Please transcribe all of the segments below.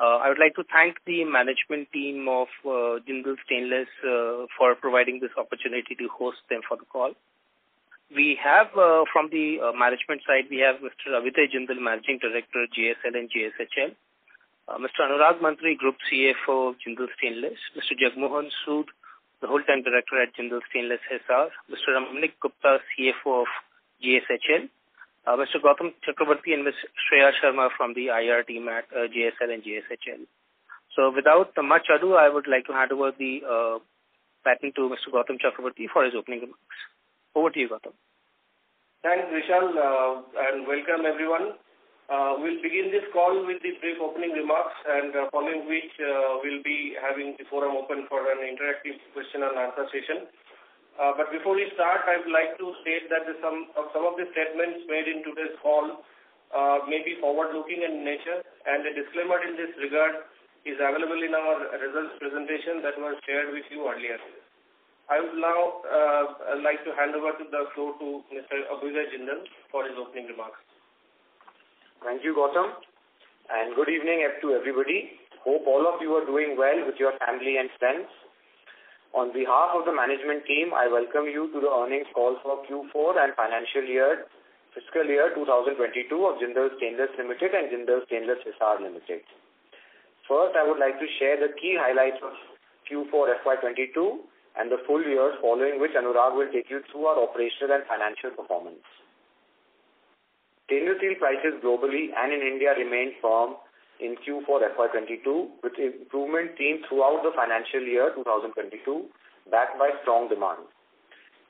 I would like to thank the management team of Jindal Stainless for providing this opportunity to host them for the call. We have uh, from the uh, management side, we have Mr. Abhyuday Jindal, Managing Director, JSL and JSHL. Mr. Anurag Mantri, Group CFO of Jindal Stainless. Mr. Jagmohan Sood, the Whole-time Director at Jindal Stainless Hisar. Mr. Ramnik Gupta, CFO of Uh, JSHL. Mr. Gautam Chakraborty and Ms. Shreya Sharma from the IR team at uh, JSL and JSHL. So without much ado, I would like to hand over the uh, patent to Mr. Gautam Chakraborty for his opening remarks. Over to you, Gautam. Thanks, Vishal, and welcome everyone. We'll begin this call with the brief opening remarks, and following which, we'll be having the forum open for an interactive question and answer session. Uh, before we start, I would like to state that some of some of the statements made in today's call uh, may be forward-looking in nature, and a disclaimer in this regard is available in our results presentation that was shared with you earlier. I would now like to hand over the floor to Mr. Abhyuday Jindal for his opening remarks. Thank you, Gautam, and good evening to everybody. Hope all of you are doing well with your family and friends. On behalf of the management team, I welcome you to the earnings call for Q4 and financial year, fiscal year 2022 of Jindal Stainless Limited and Jindal Stainless Hisar Limited. First, I would like to share the key highlights of Q4 FY22 and the full year, following which Anurag will take you through our operational and financial performance. Stainless steel prices globally and in India remained firm in Q4 FY22 with improvement seen throughout the financial year 2022, backed by strong demand.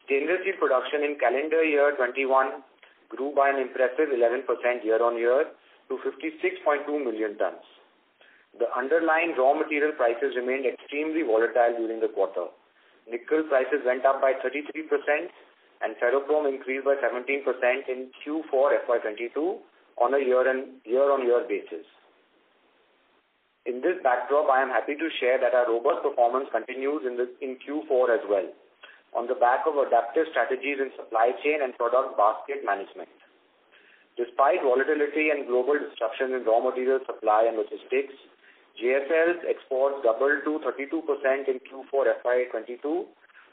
Stainless steel production in calendar year 2021 grew by an impressive 11% year-on-year to 56.2 million tons. The underlying raw material prices remained extremely volatile during the quarter. Nickel prices went up by 33% and ferrochrome increased by 17% in Q4 FY22 on a year-on-year basis. In this backdrop, I am happy to share that our robust performance continues in this, in Q4 as well on the back of adaptive strategies in supply chain and product basket management. Despite volatility and global disruption in raw material supply and logistics, JSL's exports doubled to 32% in Q4 FY22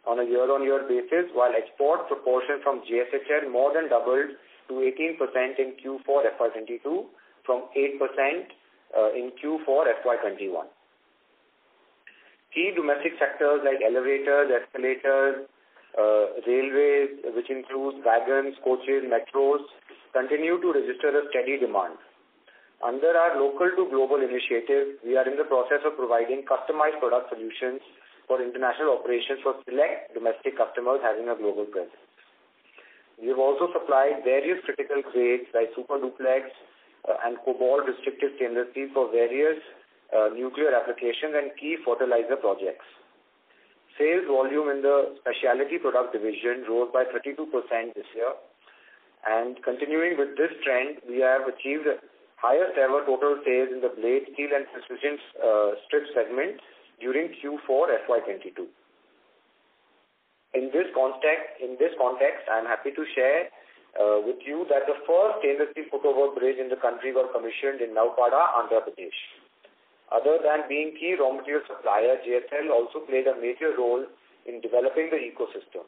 on a year-on-year basis, while export proportion from JSHL more than doubled to 18% in Q4 FY22 from 8% Uh, in Q4 FY21. Key domestic sectors like elevators, escalators, uh, railways, which includes wagons, coaches, metros, continue to register a steady demand. Under our local to global initiative, we are in the process of providing customized product solutions for international operations for select domestic customers having a global presence. We have also supplied various critical grades like super duplex and cobalt restricted stainless steel for various uh, nuclear applications and key fertilizer projects. Sales volume in the specialty product division rose by 32% this year. And continuing with this trend, we have achieved the highest ever total sales in the blade steel and precision uh, strip segment during Q4 FY22. In this context, In this context, I am happy to share Uh, with you that the first stainless steel overbridge in the country was commissioned in Naupada, Andhra Pradesh. Other than being key raw material supplier, JSL also played a major role in developing the ecosystem.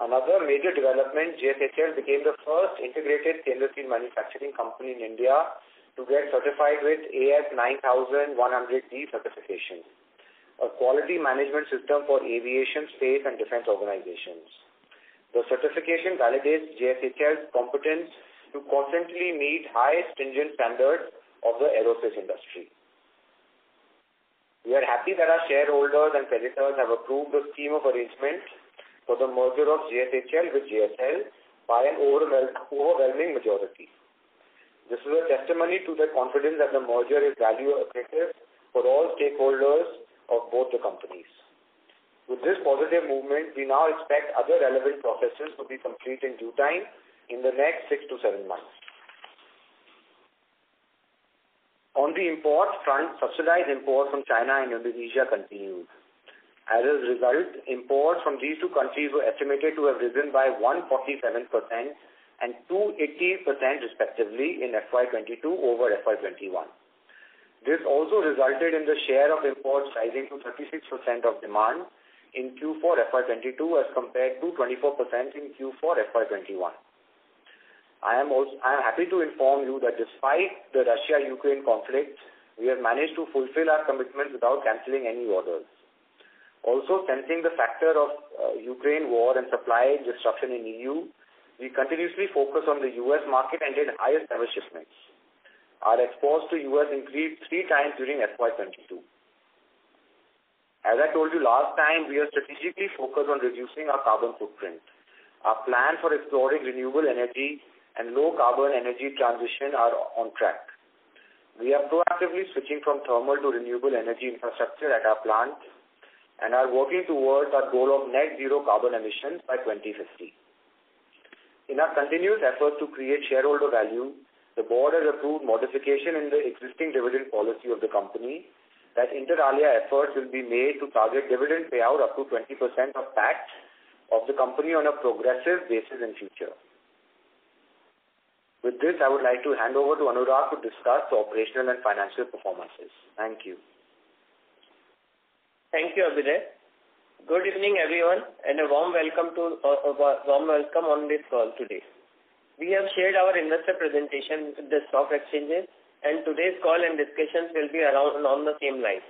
Another major development, JSHL became the first integrated stainless steel manufacturing company in India to get certified with AS 9100D certification, a quality management system for aviation, space, and defense organizations. The certification validates JSHL's competence to constantly meet high stringent standards of the aerospace industry. We are happy that our shareholders and creditors have approved the scheme of arrangement for the merger of JSHL with JSL by an overwhelming majority. This is a testimony to the confidence that the merger is value accretive for all stakeholders of both the companies. With this positive movement, we now expect other relevant processes to be complete in due time in the next six to seven months. On the import front, subsidized imports from China and Indonesia continued. As a result, imports from these two countries were estimated to have risen by 147% and 280% respectively in FY22 over FY21. This also resulted in the share of imports rising to 36% of demand in Q4 FY22 as compared to 24% in Q4 FY21. I am also, I am happy to inform you that despite the Russia-Ukraine conflict, we have managed to fulfill our commitments without canceling any orders. Also, sensing the factor of uh, Ukraine war and supply disruption in EU, we continuously focus on the U.S. market and did highest ever shipments. Our exports to U.S. increased three times during FY22. As I told you last time, we are strategically focused on reducing our carbon footprint. Our plan for exploring renewable energy and low carbon energy transition are on track. We are proactively switching from thermal to renewable energy infrastructure at our plant and are working towards our goal of net zero carbon emissions by 2050. In our continuous effort to create shareholder value, the board has approved modification in the existing dividend policy of the company that inter alia efforts will be made to target dividend payout up to 20% of PAT of the company on a progressive basis in future. With this, I would like to hand over to Anurag to discuss the operational and financial performances. Thank you. Thank you, Abhyuday. Good evening, everyone, and a uh, uh, warm welcome on this call today. We have shared our investor presentation with the stock exchanges, and today's call and discussions will be around on the same lines.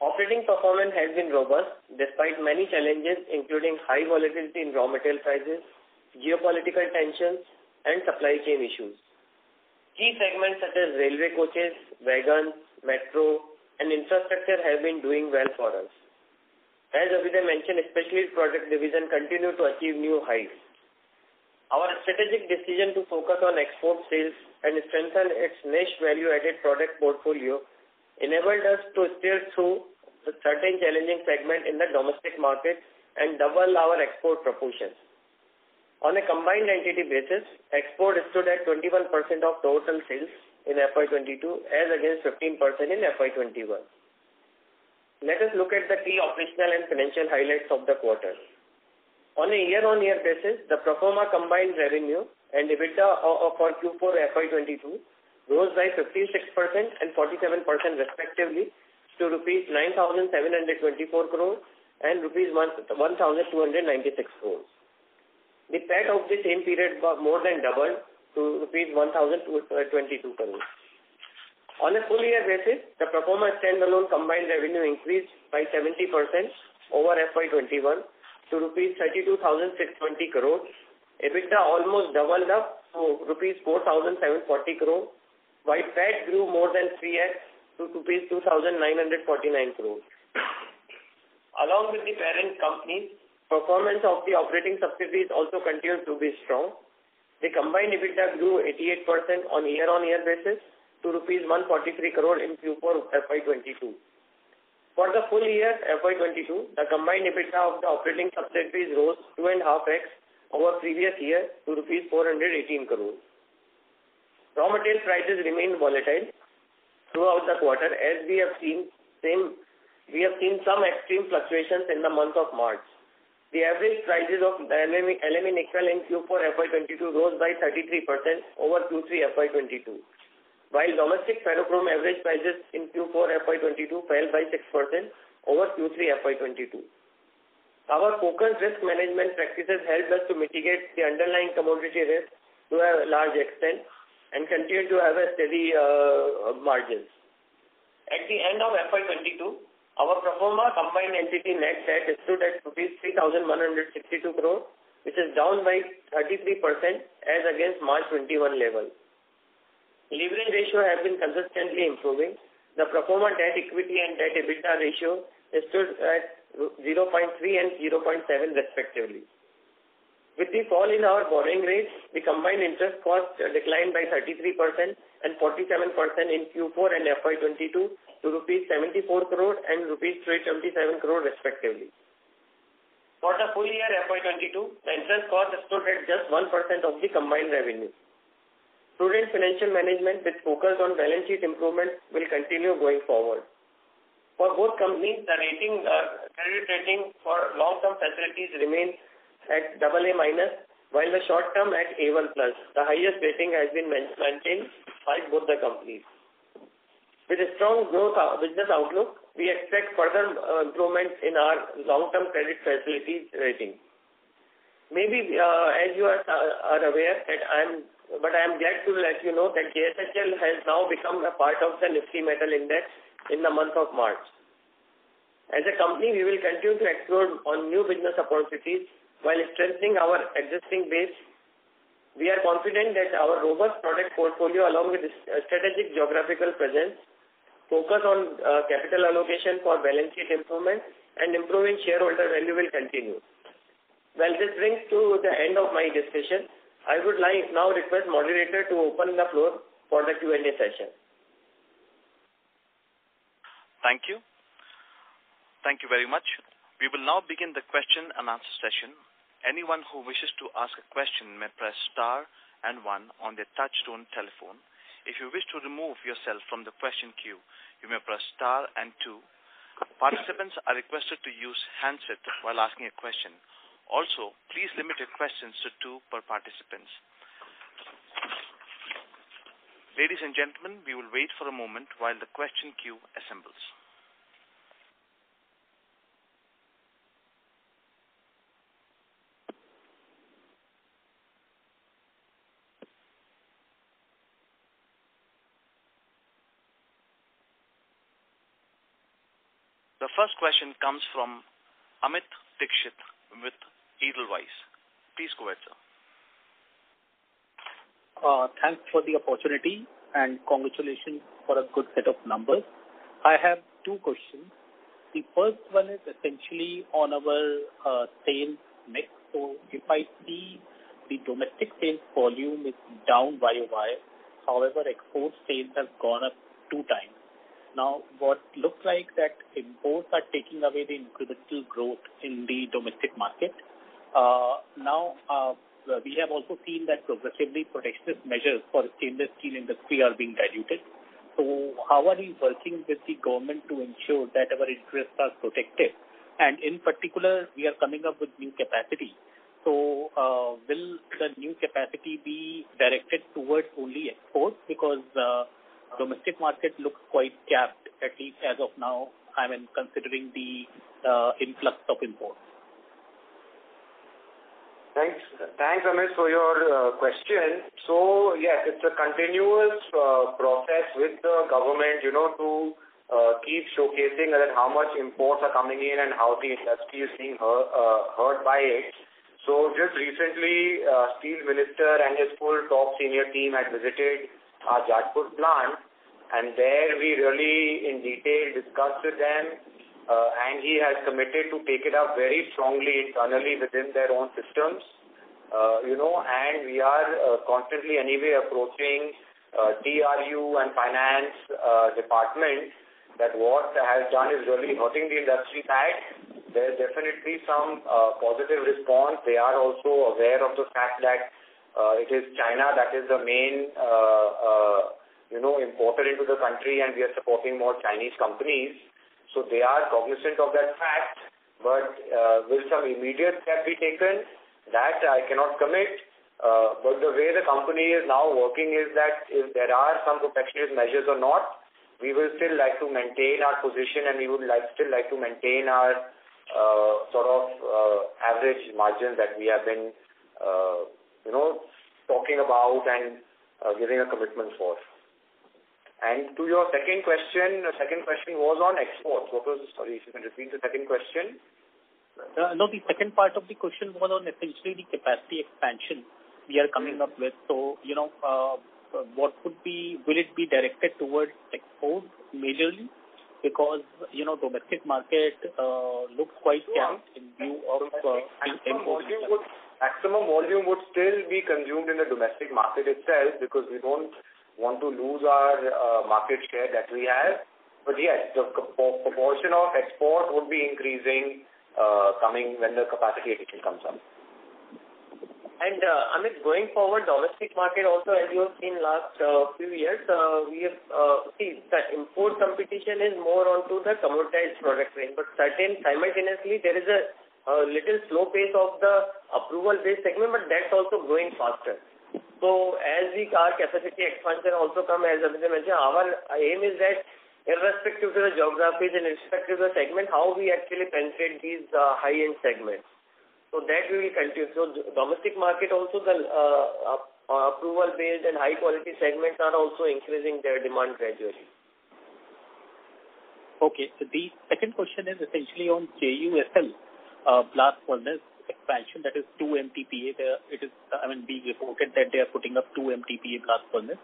Operating performance has been robust despite many challenges, including high volatility in raw material prices, geopolitical tensions, and supply chain issues. Key segments such as railway coaches, wagons, metro, and infrastructure have been doing well for us. As Abhyuday mentioned, especially product division continue to achieve new heights. Our strategic decision to focus on export sales and strengthen its niche value-added product portfolio enabled us to steer through the certain challenging segment in the domestic market and double our export proportions. On a combined entity basis, export stood at 21% of total sales in FY22 as against 15% in FY21. Let us look at the key operational and financial highlights of the quarter. On a year-on-year basis, the pro forma combined revenue and EBITDA for Q4 FY22 rose by 56% and 47% respectively to rupees 9,724 crore and rupees 1,296 crore. The PAT of the same period more than doubled to rupees 1,022 crore. On a full year basis, the pro forma standalone combined revenue increased by 70% over FY21 to rupees 32,620 crore. EBITDA almost doubled up to rupees 4,740 crore, while PAT grew more than 3x to rupees 2,949 crore. Along with the parent company, performance of the operating subsidiaries also continued to be strong. The combined EBITDA grew 88% on year-on-year basis to rupees 143 crore in Q4 FY22. For the full year FY22, the combined EBITDA of the operating subsidiaries rose 2.5x over previous year to rupees 418 crore. Raw material prices remained volatile throughout the quarter as we have seen same we have seen some extreme fluctuations in the month of March. The average prices of LME nickel in Q4 FY22 rose by 33% over Q3 FY22. While domestic ferrochrome average prices in Q4 FY22 fell by 6% over Q3 FY22. Our focused risk management practices helped us to mitigate the underlying commodity risk to a large extent and continue to have a steady uh, margins. At the end of FY22, our pro combined entity net debt stood at rupees 3,162 crore, which is down by 33% as against March 21 level. Leverage ratio has been consistently improving. The pro forma debt equity and debt EBITDA ratio stood at 0.3 and 0.7 respectively. With the fall in our borrowing rates, the combined interest cost declined by 33% and 47% in Q4 and FY22 to rupees 74 crore and rupees 377 crore respectively. For the full year FY22, the interest cost stood at just 1% of the combined revenue. Prudent financial management with focus on balance sheet improvement will continue going forward. For both companies, the rating uh, credit rating for long-term facilities remains at AA-, minus, while the short-term at A1+. Plus. The highest rating has been maintained by both the companies. With a strong growth uh, business outlook, we expect further uh, improvement in our long-term credit facilities rating. Maybe, uh, as you are aware, but I am glad to let you know that JSHL has now become a part of the Nifty Metal Index in the month of March. As a company, we will continue to explore on new business opportunities while strengthening our existing base. We are confident that our robust product portfolio, along with strategic geographical presence, focus on uh, capital allocation for balance sheet improvement and improving shareholder value will continue. Well, this brings to the end of my discussion. I would like now request moderator to open the floor for the Q&A session. Thank you. Thank you very much. We will now begin the question and answer session. Anyone who wishes to ask a question may press star and one on their touchtone telephone. If you wish to remove yourself from the question queue, you may press star and two. Participants are requested to use handset while asking a question. Also, please limit your questions to two per participants. Ladies and gentlemen, we will wait for a moment while the question queue assembles. The first question comes from Amit Dixit with Edelweiss. Please go ahead, sir. Uh, thanks for the opportunity and congratulations for a good set of numbers. I have two questions. The first one is essentially on our uh, sales mix. So if I see the domestic sales volume is down YOY, however, export sales have gone up two times. Now, what looks like that imports are taking away the incremental growth in the domestic market. Now, we have also seen that progressively protectionist measures for stainless steel industry are being diluted. So how are you working with the government to ensure that our interests are protected? And in particular, we are coming up with new capacity. So uh, will the new capacity be directed towards only exports? Because uh domestic market looks quite capped, at least as of now, I mean, considering the uh, influx of imports. Thanks, Thanks, Amit, for your uh, question. So yes, it's a continuous uh, process with the government you know, to uh, keep showcasing that how much imports are coming in and how the industry is being hurt by it. So just recently, Steel Minister and his full top senior team had visited our Jajpur plant, and there we really in detail discussed with them, and he has committed to take it up very strongly internally within their own systems. Uh, you know, and we are constantly anyway approaching TRU and finance uh, department that what has done is really hurting the industry side. There's definitely some uh, positive response. They are also aware of the fact that uh, it is China that is the main uh, uh, you know, importer into the country, and we are supporting more Chinese companies. So they are cognizant of that fact. But uh, will some immediate step be taken? That I cannot commit. Uh, but the way the company is now working is that if there are some protectionist measures or not, we will still like to maintain our position, and we would like still like to maintain our uh, sort of average margins that we have been uh, you know, talking about and giving a commitment for. And to your second question, the second question was on exports. What was, Sorry, if you can repeat the second question. Uh, no, the second part of the question was on essentially the capacity expansion we are coming hmm. up with. So, you know, uh, what would be, will it be directed towards exports majorly? Because you know, domestic market uh, looks quite capped in view of uh, imports. Maximum volume would still be consumed in the domestic market itself because we don't want to lose our market share that we have. But yes, the proportion of export would be increasing coming when the capacity addition comes up. And uh, Amit, going forward, domestic market also, as you have seen last few years, uh, we have seen that import competition is more onto the commoditized product range. But certain simultaneously, there is a little slow pace of the approval-based segment, but that's also growing faster. So as the car capacity expansion also come, as Abhyuday mentioned, our aim is that irrespective to the geographies and irrespective of the segment, how we actually penetrate these uh, high-end segments. So that we will continue. So domestic market also the uh, uh, approval-based and high-quality segments are also increasing their demand gradually. Okay. So the second question is essentially on JUSL uh, blast furnace expansion, that is 2 MTPA. There, it is, I mean, being reported that they are putting up 2 MTPA blast furnace.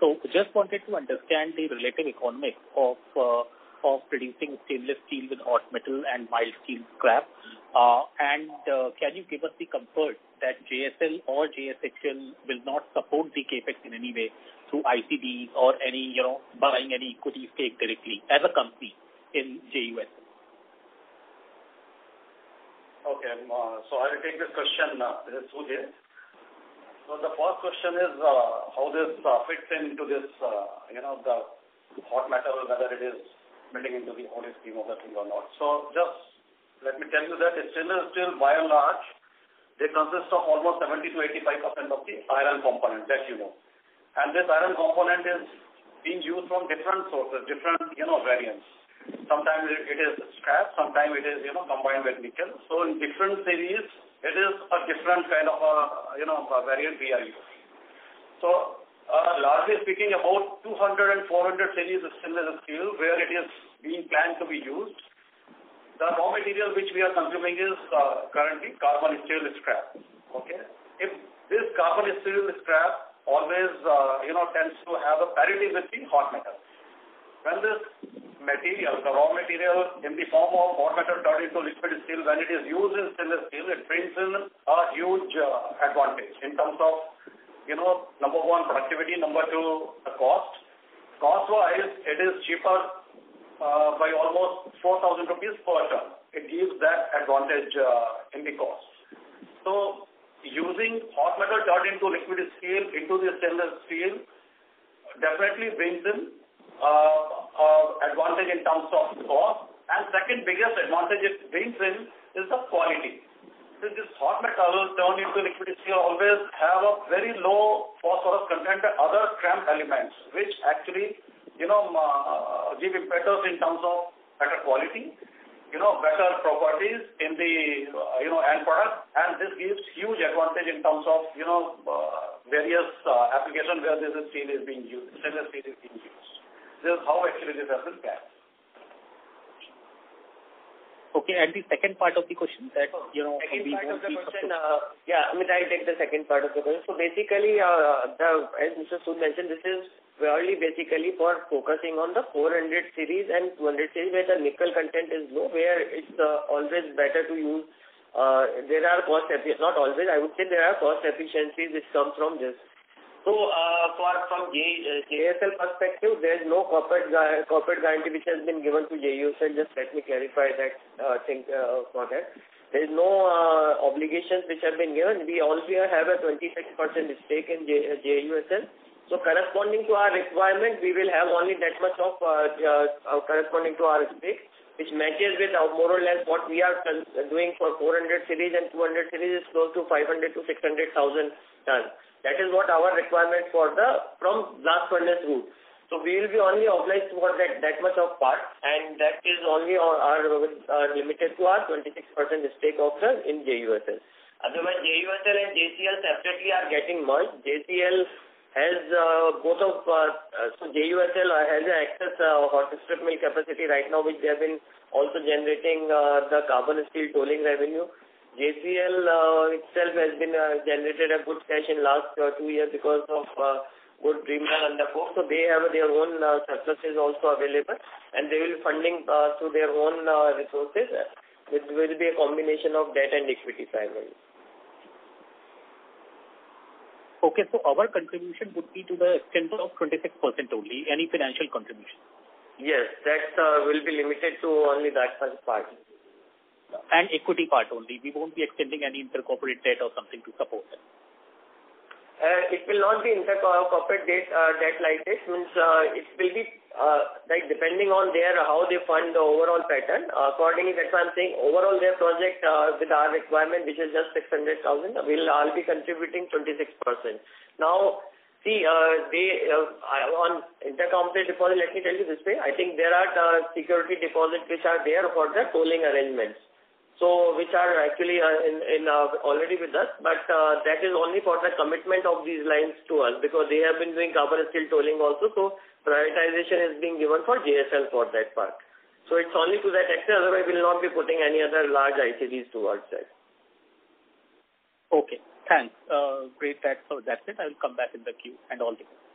So just wanted to understand the relative economics of uh, of producing stainless steel with hot metal and mild steel scrap. Uh, and uh, can you give us the comfort that JSL or JSHL will not support the capex in any way through ICDs or any, you know, buying any equity stake directly as a company in JUSL? Okay. Uh, so I will take this question. Uh, this is Sujay. So the first question is uh, how this uh, fits into this, uh, you know, the hot metal, whether it is building into the whole scheme of the thing or not. So just let me tell you that stainless steel, by and large, they consist of almost 70 to 85% of the iron component that you know. And this iron component is being used from different sources, different, you know, variants. Sometimes it is scrap, sometimes it is, you know, combined with nickel. So in different series, it is a different kind of a, you know, a variant we are using. So uh, largely speaking, about 200 and 400 series of stainless steel where it is being planned to be used. The raw material which we are consuming is uh, currently carbon steel scrap. Okay. If this carbon steel scrap always, uh, you know, tends to have a parity with the hot metal. When this material, the raw material in the form of hot metal turned into liquid steel, when it is used in stainless steel, it brings in a huge uh, advantage in terms of, you know, number one, productivity, number two, the cost. Cost-wise, it is cheaper uh, by almost 4,000 rupees per ton. It gives that advantage uh, in the cost. So, using hot metal turned into liquid steel into the stainless steel definitely brings in advantage in terms of cost. And second biggest advantage it brings in is the quality. So this hot metal turned into liquid steel always have a very low phosphorus content and other tramp elements, which actually, you know, uh, give impetus in terms of better quality, you know, better properties in the, uh, you know, end product, and this gives huge advantage in terms of, you know, uh, various uh, applications where this steel is being used, stainless steel is being used. This is how actually this has been planned. Okay, and the second part of the question that, you know, second part of the question, uh, yeah, I mean, I'll take the second part of the question. So basically, uh, the, as Mr. Sood mentioned, this is purely basically for focusing on the 400 series and 200 series where the nickel content is low, where it's uh, always better to use, uh, there are cost, not always, I would say there are cost efficiencies which come from this. So, uh, for from J, uh, JSL perspective, there is no corporate corporate guarantee which has been given to JUSL. Just let me clarify that uh, thing uh, for that. There is no uh, obligations which have been given. We also have a 26% stake in J, uh, JUSL. So, corresponding to our requirement, we will have only that much of uh, uh, corresponding to our stake, which matches with uh, more or less what we are doing for 400 series and 200 series is close to 500 to 600,000 tons. That is what our requirement for the from blast furnace route. So we will be only obliged for that that much of part, and that is only our, our uh, limited to our 26% stake of the in JUSL. Otherwise, JUSL and JCL separately are getting merged. JCL has uh, both of uh, so JUSL has an excess uh, hot strip mill capacity right now, which they have been also generating uh, the carbon steel tolling revenue. JCL uh, itself has been uh, generated a good cash in last uh, two years because of uh, good dreamland undercoat. So they have their own uh, surpluses also available and they will be funding uh, through their own uh, resources. It will be a combination of debt and equity primarily. Okay, so our contribution would be to the extent of 26% only, any financial contribution? Yes, that uh, will be limited to only that part and equity part only. We won't be extending any intercorporate debt or something to support it. uh, it will not be inter-corporate debt, uh, debt like this. Means uh, it will be uh, like depending on their how they fund the overall pattern. Accordingly, that's why I'm saying overall their project uh, with our requirement, which is just 600,000, will all be contributing 26%. Now, see, uh, they on intercompany deposit. Let me tell you this way. I think there are security deposits which are there for the tolling arrangements. So, which are actually uh, in, in uh, already with us, but uh, that is only for the commitment of these lines to us because they have been doing carbon steel tolling also. So, prioritization is being given for JSL for that part. So it's only to that extent, otherwise we will not be putting any other large ICDs towards that. Okay, thanks. Uh, great, that, so that's it. I will come back in the queue and all the best.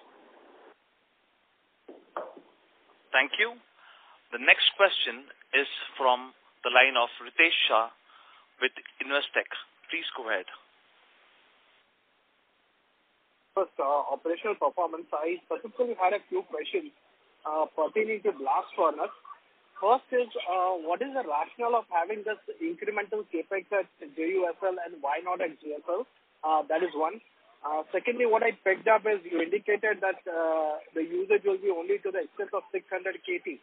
Thank you. The next question is from the line of Ritesh Shah with Investec. Please go ahead. First, uh, operational performance. I specifically had a few questions uh, pertaining to blast furnace. First is, uh, what is the rationale of having this incremental capex at JUSL and why not at JSL? Uh, that is one. Uh, secondly, what I picked up is you indicated that uh, the usage will be only to the extent of 600 KT.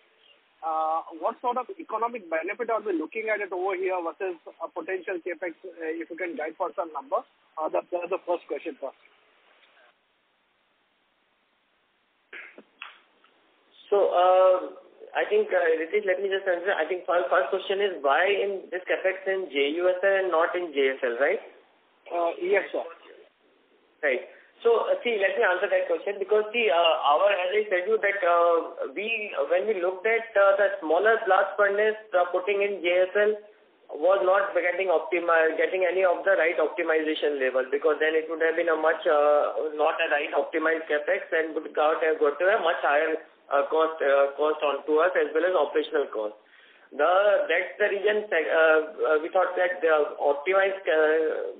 Uh, what sort of economic benefit are we looking at it over here versus a potential capex, uh, if you can guide for some number? Uh, that, that's the first question first. So, uh, I think, uh, Ritesh, let me just answer. I think first, first question is why in this capex in JUSL and not in JSL, right? Uh, yes, sir. Right. So, uh, see, let me answer that question because, see, uh, our, as I said you that uh, we, when we looked at uh, the smaller blast furnace uh, putting in JSL was not getting optimized, getting any of the right optimization level because then it would have been a much, uh, not a right optimized capex and would have uh, got to a much higher uh, cost uh, cost onto us as well as operational cost. The That's the reason uh, we thought that the optimized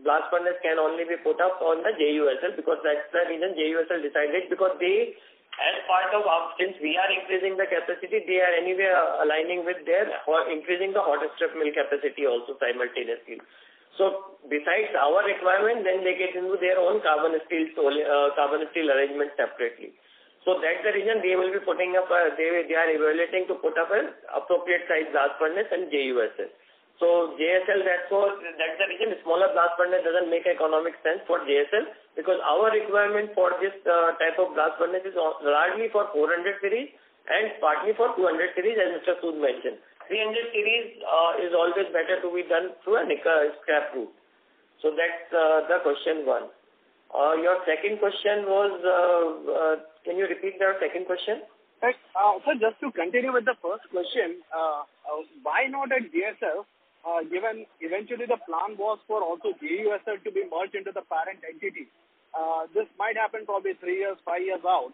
blast furnace can only be put up on the JUSL because that's the reason JUSL decided because they, as part of since we are increasing the capacity, they are anyway aligning with their or increasing the hot strip mill capacity also simultaneously. So besides our requirement, then they get into their own carbon steel uh, carbon steel arrangement separately. So that's the reason they will be putting up, a, they, they are evaluating to put up an appropriate size blast furnace and JUSL. So JSL, that's, for, that's the reason smaller blast furnace doesn't make economic sense for JSL because our requirement for this uh, type of blast furnace is largely for 400 series and partly for 200 series as Mr. Sood mentioned. 300 series uh, is always better to be done through a nickel scrap route. So that's uh, the question one. Uh, your second question was, uh, uh, can you repeat the second question? Uh, so just to continue with the first question, uh, uh, why not at uh, given eventually the plan was for also JUSL to be merged into the parent entity. This might happen probably three years, five years out.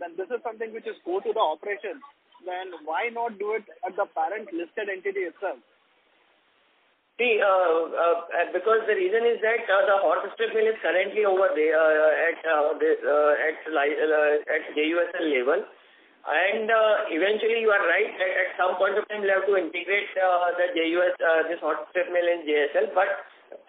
Then this is something which is core to the operation. Then why not do it at the parent listed entity itself? See, uh, uh, because the reason is that uh, the hot strip mill is currently over there at the, uh, at at JUSL level, and eventually you are right that at some point of time we have to integrate the JUS this hot strip mill in JSL, but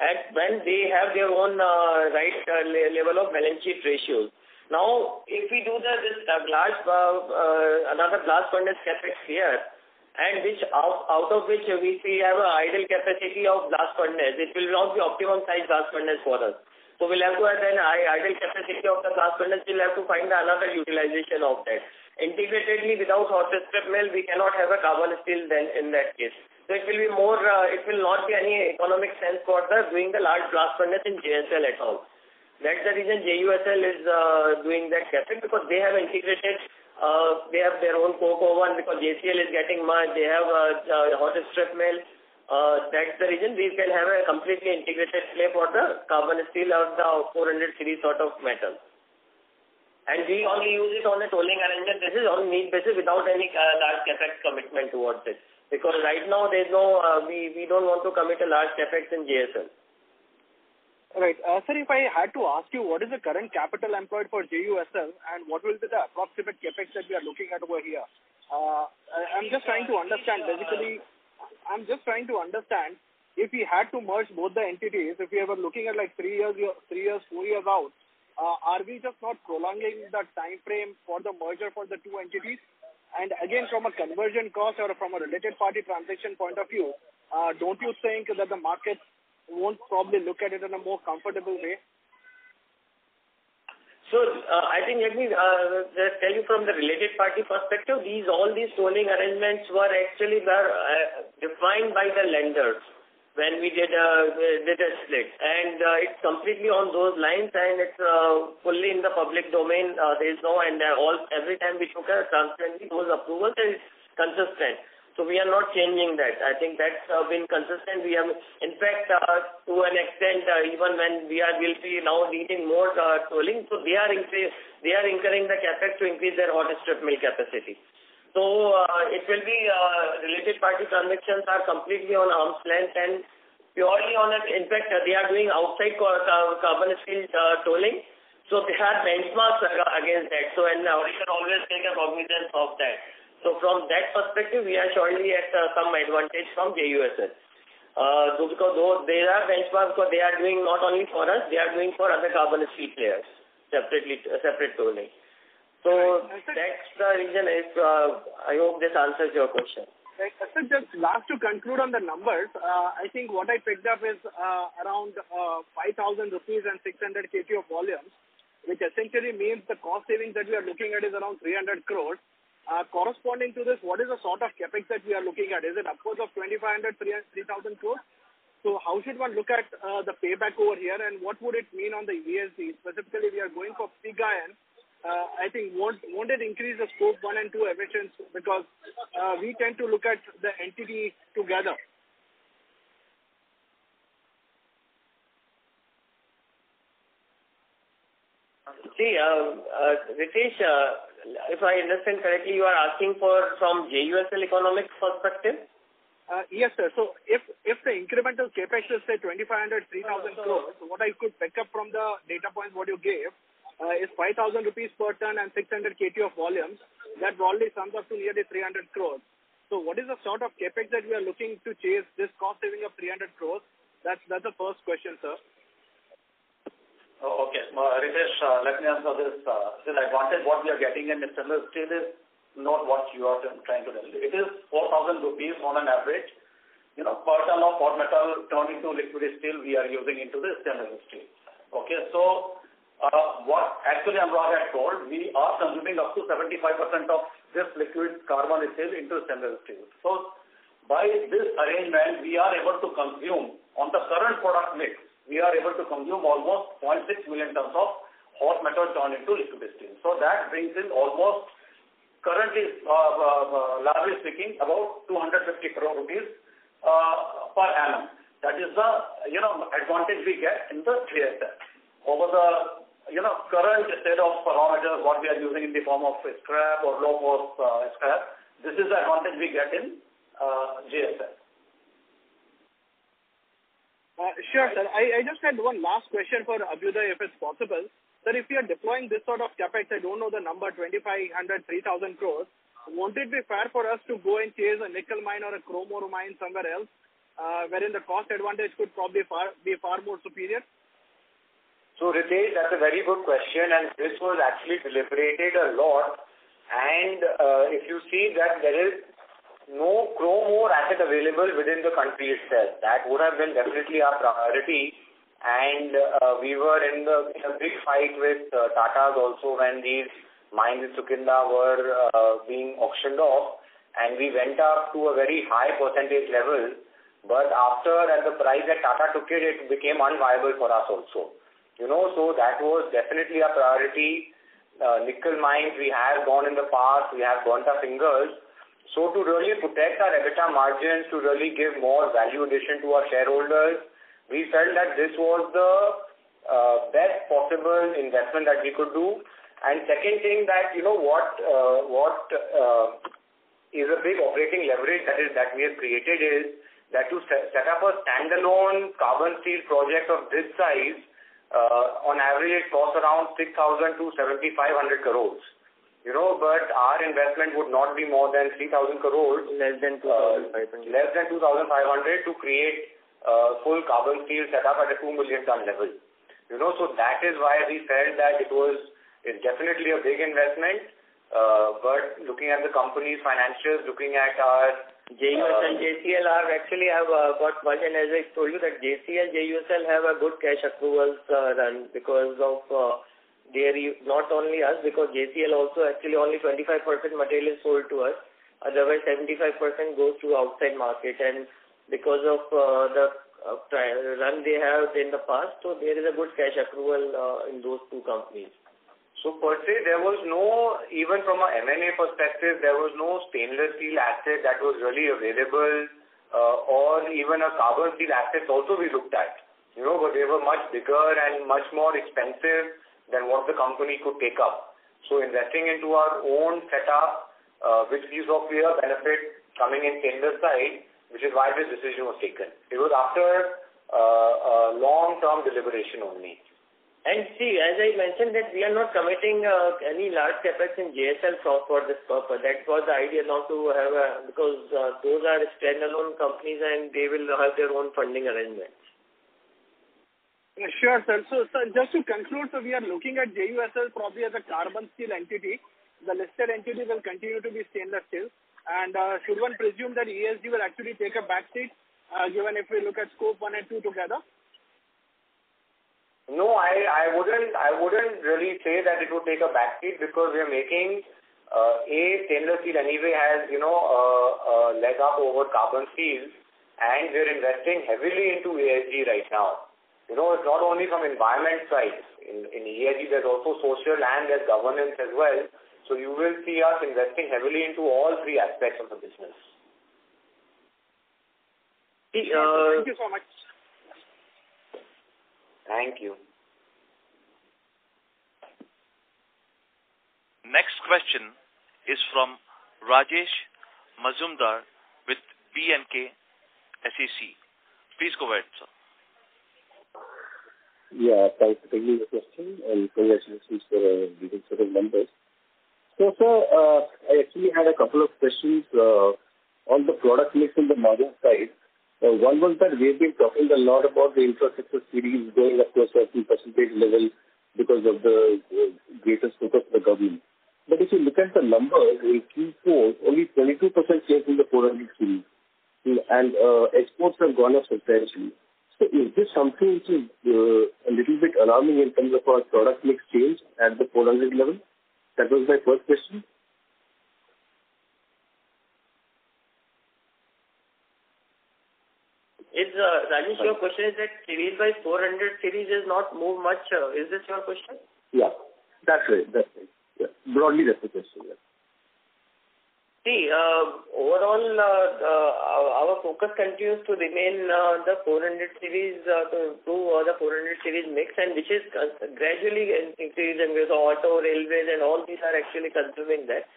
at when they have their own right level of balance sheet ratios. Now, if we do the this glass uh, another blast furnace capex here and which out, out of which we see have a idle capacity of blast furnace. It will not be optimum size blast furnace for us. So we'll have to have an idle capacity of the blast furnace. We'll have to find another utilization of that. Integratedly without hot strip mill, we cannot have a carbon steel then in that case. So it will be more, uh, it will not be any economic sense for the doing the large blast furnace in JSL at all. That's the reason JUSL is uh, doing that capex because they have integrated uh, they have their own coke oven because JCL is getting much. They have a, a hot strip mill. Uh, that's the reason we can have a completely integrated play for the carbon steel or the 400 series sort of metal. And we only use it on a tolling arrangement basis on need basis without any uh, large capex commitment towards it. Because right now there's no, uh, we, we don't want to commit a large capex in JSL. Right. Uh, sir, if I had to ask you, what is the current capital employed for JUSL and what will be the approximate capex that we are looking at over here? Uh, I'm just trying to understand, basically, I'm just trying to understand if we had to merge both the entities, if we were looking at like three years, three years, four years out, are we just not prolonging the time frame for the merger for the two entities? And again, from a conversion cost or from a related party transaction point of view, don't you think that the market won't probably look at it in a more comfortable way? So uh, I think let me uh, just tell you from the related party perspective, these all these tolling arrangements were actually were defined by the lenders when we did a, did a split. And it's completely on those lines, and it's fully in the public domain. There is no, and all every time we took a transparently, those approvals is consistent. So we are not changing that. I think that's uh, been consistent. We have, in fact, uh, to an extent, uh, even when we are will be now needing more tolling, so they are increase, they are incurring the capex to increase their hot strip mill capacity. So it will be related party transactions are completely on arm's length and purely on it. In fact, they are doing outside carbon steel tolling. So they have benchmarks against that. So and we should always take a cognizance of that. So from that perspective, we are surely at uh, some advantage from JUSL. So uh, because though they are benchmarks, but they are doing not only for us, they are doing for other carbon steel players separately, uh, separate tolling. So that's the reason is, I hope this answers your question. Right. So just last to conclude on the numbers, I think what I picked up is around 5,000 rupees and 600 KT of volumes, which essentially means the cost savings that we are looking at is around 300 crores. Uh, corresponding to this, what is the sort of capex that we are looking at? Is it upwards of 2,500, 3,000 crores? So how should one look at uh, the payback over here, and what would it mean on the ESG? Specifically, we are going for pig iron. Uh, I think won't it increase the Scope 1 and 2 emissions? Because we tend to look at the entity together. See, Ritesh, if I understand correctly, you are asking for from JUSL economics perspective? Uh, yes, sir. So if if the incremental CapEx is, say, 2,500 crore-3,000 crore, what I could pick up from the data points what you gave uh, is 5,000 rupees per ton and 600 KT of volumes. That broadly sums up to nearly 300 crores. So what is the sort of CapEx that we are looking to chase this cost saving of 300 crore? That's the first question, sir. Okay. Ritesh, let me answer this. The advantage what we are getting in stainless steel is not what you are trying to tell. It is 4,000 rupees on an average, you know, per ton of hot metal turning to liquid steel we are using into the stainless steel. Okay, so uh, what actually Anurag had told, we are consuming up to 75% of this liquid carbon steel into stainless steel. So by this arrangement, we are able to consume on the current product mix, we are able to consume almost 0.6 million tons of hot metal turned into liquid steel. So that brings in almost currently, uh, uh, largely speaking, about 250 crore rupees uh, per annum. That is the, you know, advantage we get in the JSL. Over the, you know, current state of parameters, what we are using in the form of scrap or low cost scrap, this is the advantage we get in JSL. Sure, sir. I just had one last question for Abhyuday, if it's possible. Sir, if you are deploying this sort of CapEx, I don't know the number, 2,500 crore-3,000 crore, won't it be fair for us to go and chase a nickel mine or a chrome ore mine somewhere else, uh, wherein the cost advantage could probably be far more superior? So, Ritesh, that's a very good question, and this was actually deliberated a lot. And, uh, if you see that there is no chrome ore asset available within the country itself, that would have been definitely our priority. And, uh, we were in a big fight with uh, Tata also when these mines in Sukinda were uh, being auctioned off, and we went up to a very high percentage level. But after, at the price that Tata took it, it became unviable for us also. You know, so that was definitely a priority. Nickel mines, we have gone in the past, we have burnt our fingers. So to really protect our EBITDA margins, to really give more value addition to our shareholders, we felt that this was the uh, best possible investment that we could do. And second thing that, you know, what uh, what uh, is a big operating leverage that, is, that we have created is that to set up a standalone carbon steel project of this size, uh, on average, it costs around 6,000 crore-7,500 crore. You know, but our investment would not be more than 3,000 crore. Less than uh, 2,500. Less than 2,500 to create uh, full carbon steel setup at a 2 million ton level. You know, so that is why we felt that it was, it's definitely a big investment. Uh, But looking at the company's financials, looking at our JUSL and uh, JCL are actually have got much, and as I told you that JCL, JUSL have a good cash accruals run because of their not only us, because JCL also actually only 25% material is sold to us. Otherwise, 75% goes to outside market. And because of uh, the uh, run they have in the past, so there is a good cash accrual uh, in those two companies. So per se, there was no, even from a M&A perspective, there was no stainless steel asset that was really available, or even a carbon steel asset also we looked at. You know, but they were much bigger and much more expensive than what the company could take up. So investing into our own setup, uh, which gives a clear benefit coming in stainless side, which is why this decision was taken. It was after uh, a long-term deliberation only. And see, as I mentioned, that we are not committing uh, any large CapEx in JSL for this purpose. That was the idea, not to have a... Because uh, those are standalone companies, and they will have their own funding arrangements. Sure, sir. So, sir, just to conclude, so we are looking at JUSL probably as a carbon steel entity. The listed entity will continue to be stainless steel. And, uh, should one presume that ESG will actually take a backseat, uh, given if we look at Scope 1 and 2 together? No, I I wouldn't I wouldn't really say that it would take a backseat because we are making uh, a stainless steel anyway has, you know, a leg up over carbon steel, and we're investing heavily into ESG right now. You know, it's not only from environment side. In in ESG, there's also social and there's governance as well. So you will see us investing heavily into all three aspects of the business. Uh, Thank you so much. Thank you. Next question is from Rajesh Mazumdar with B&K Securities. Please go ahead, sir. Yeah, thanks for taking the question, and congratulations for the good set of numbers. So, sir, I actually had a couple of questions uh, on the product mix in the margin side. One was that we've been talking a lot about the Infrastructure Series going up to a certain percentage level because of the greater focus of the government. But if you look at the numbers in Q4, only 22% came from the 400 series, and uh, exports have gone up substantially. So is this something which is uh, a little bit alarming in terms of our product mix change at the 400 level? That was my first question. Is, uh, Rajesh, your question is that series by 400 series is not move much, uh, is this your question? Yeah, that's right. That's right. Yeah. Broadly, that's the question, yeah. See, overall, uh, our focus continues to remain uh, the 400 series uh, to the 400 series mix, and which is gradually increasing with auto, railways, and all these are actually consuming that.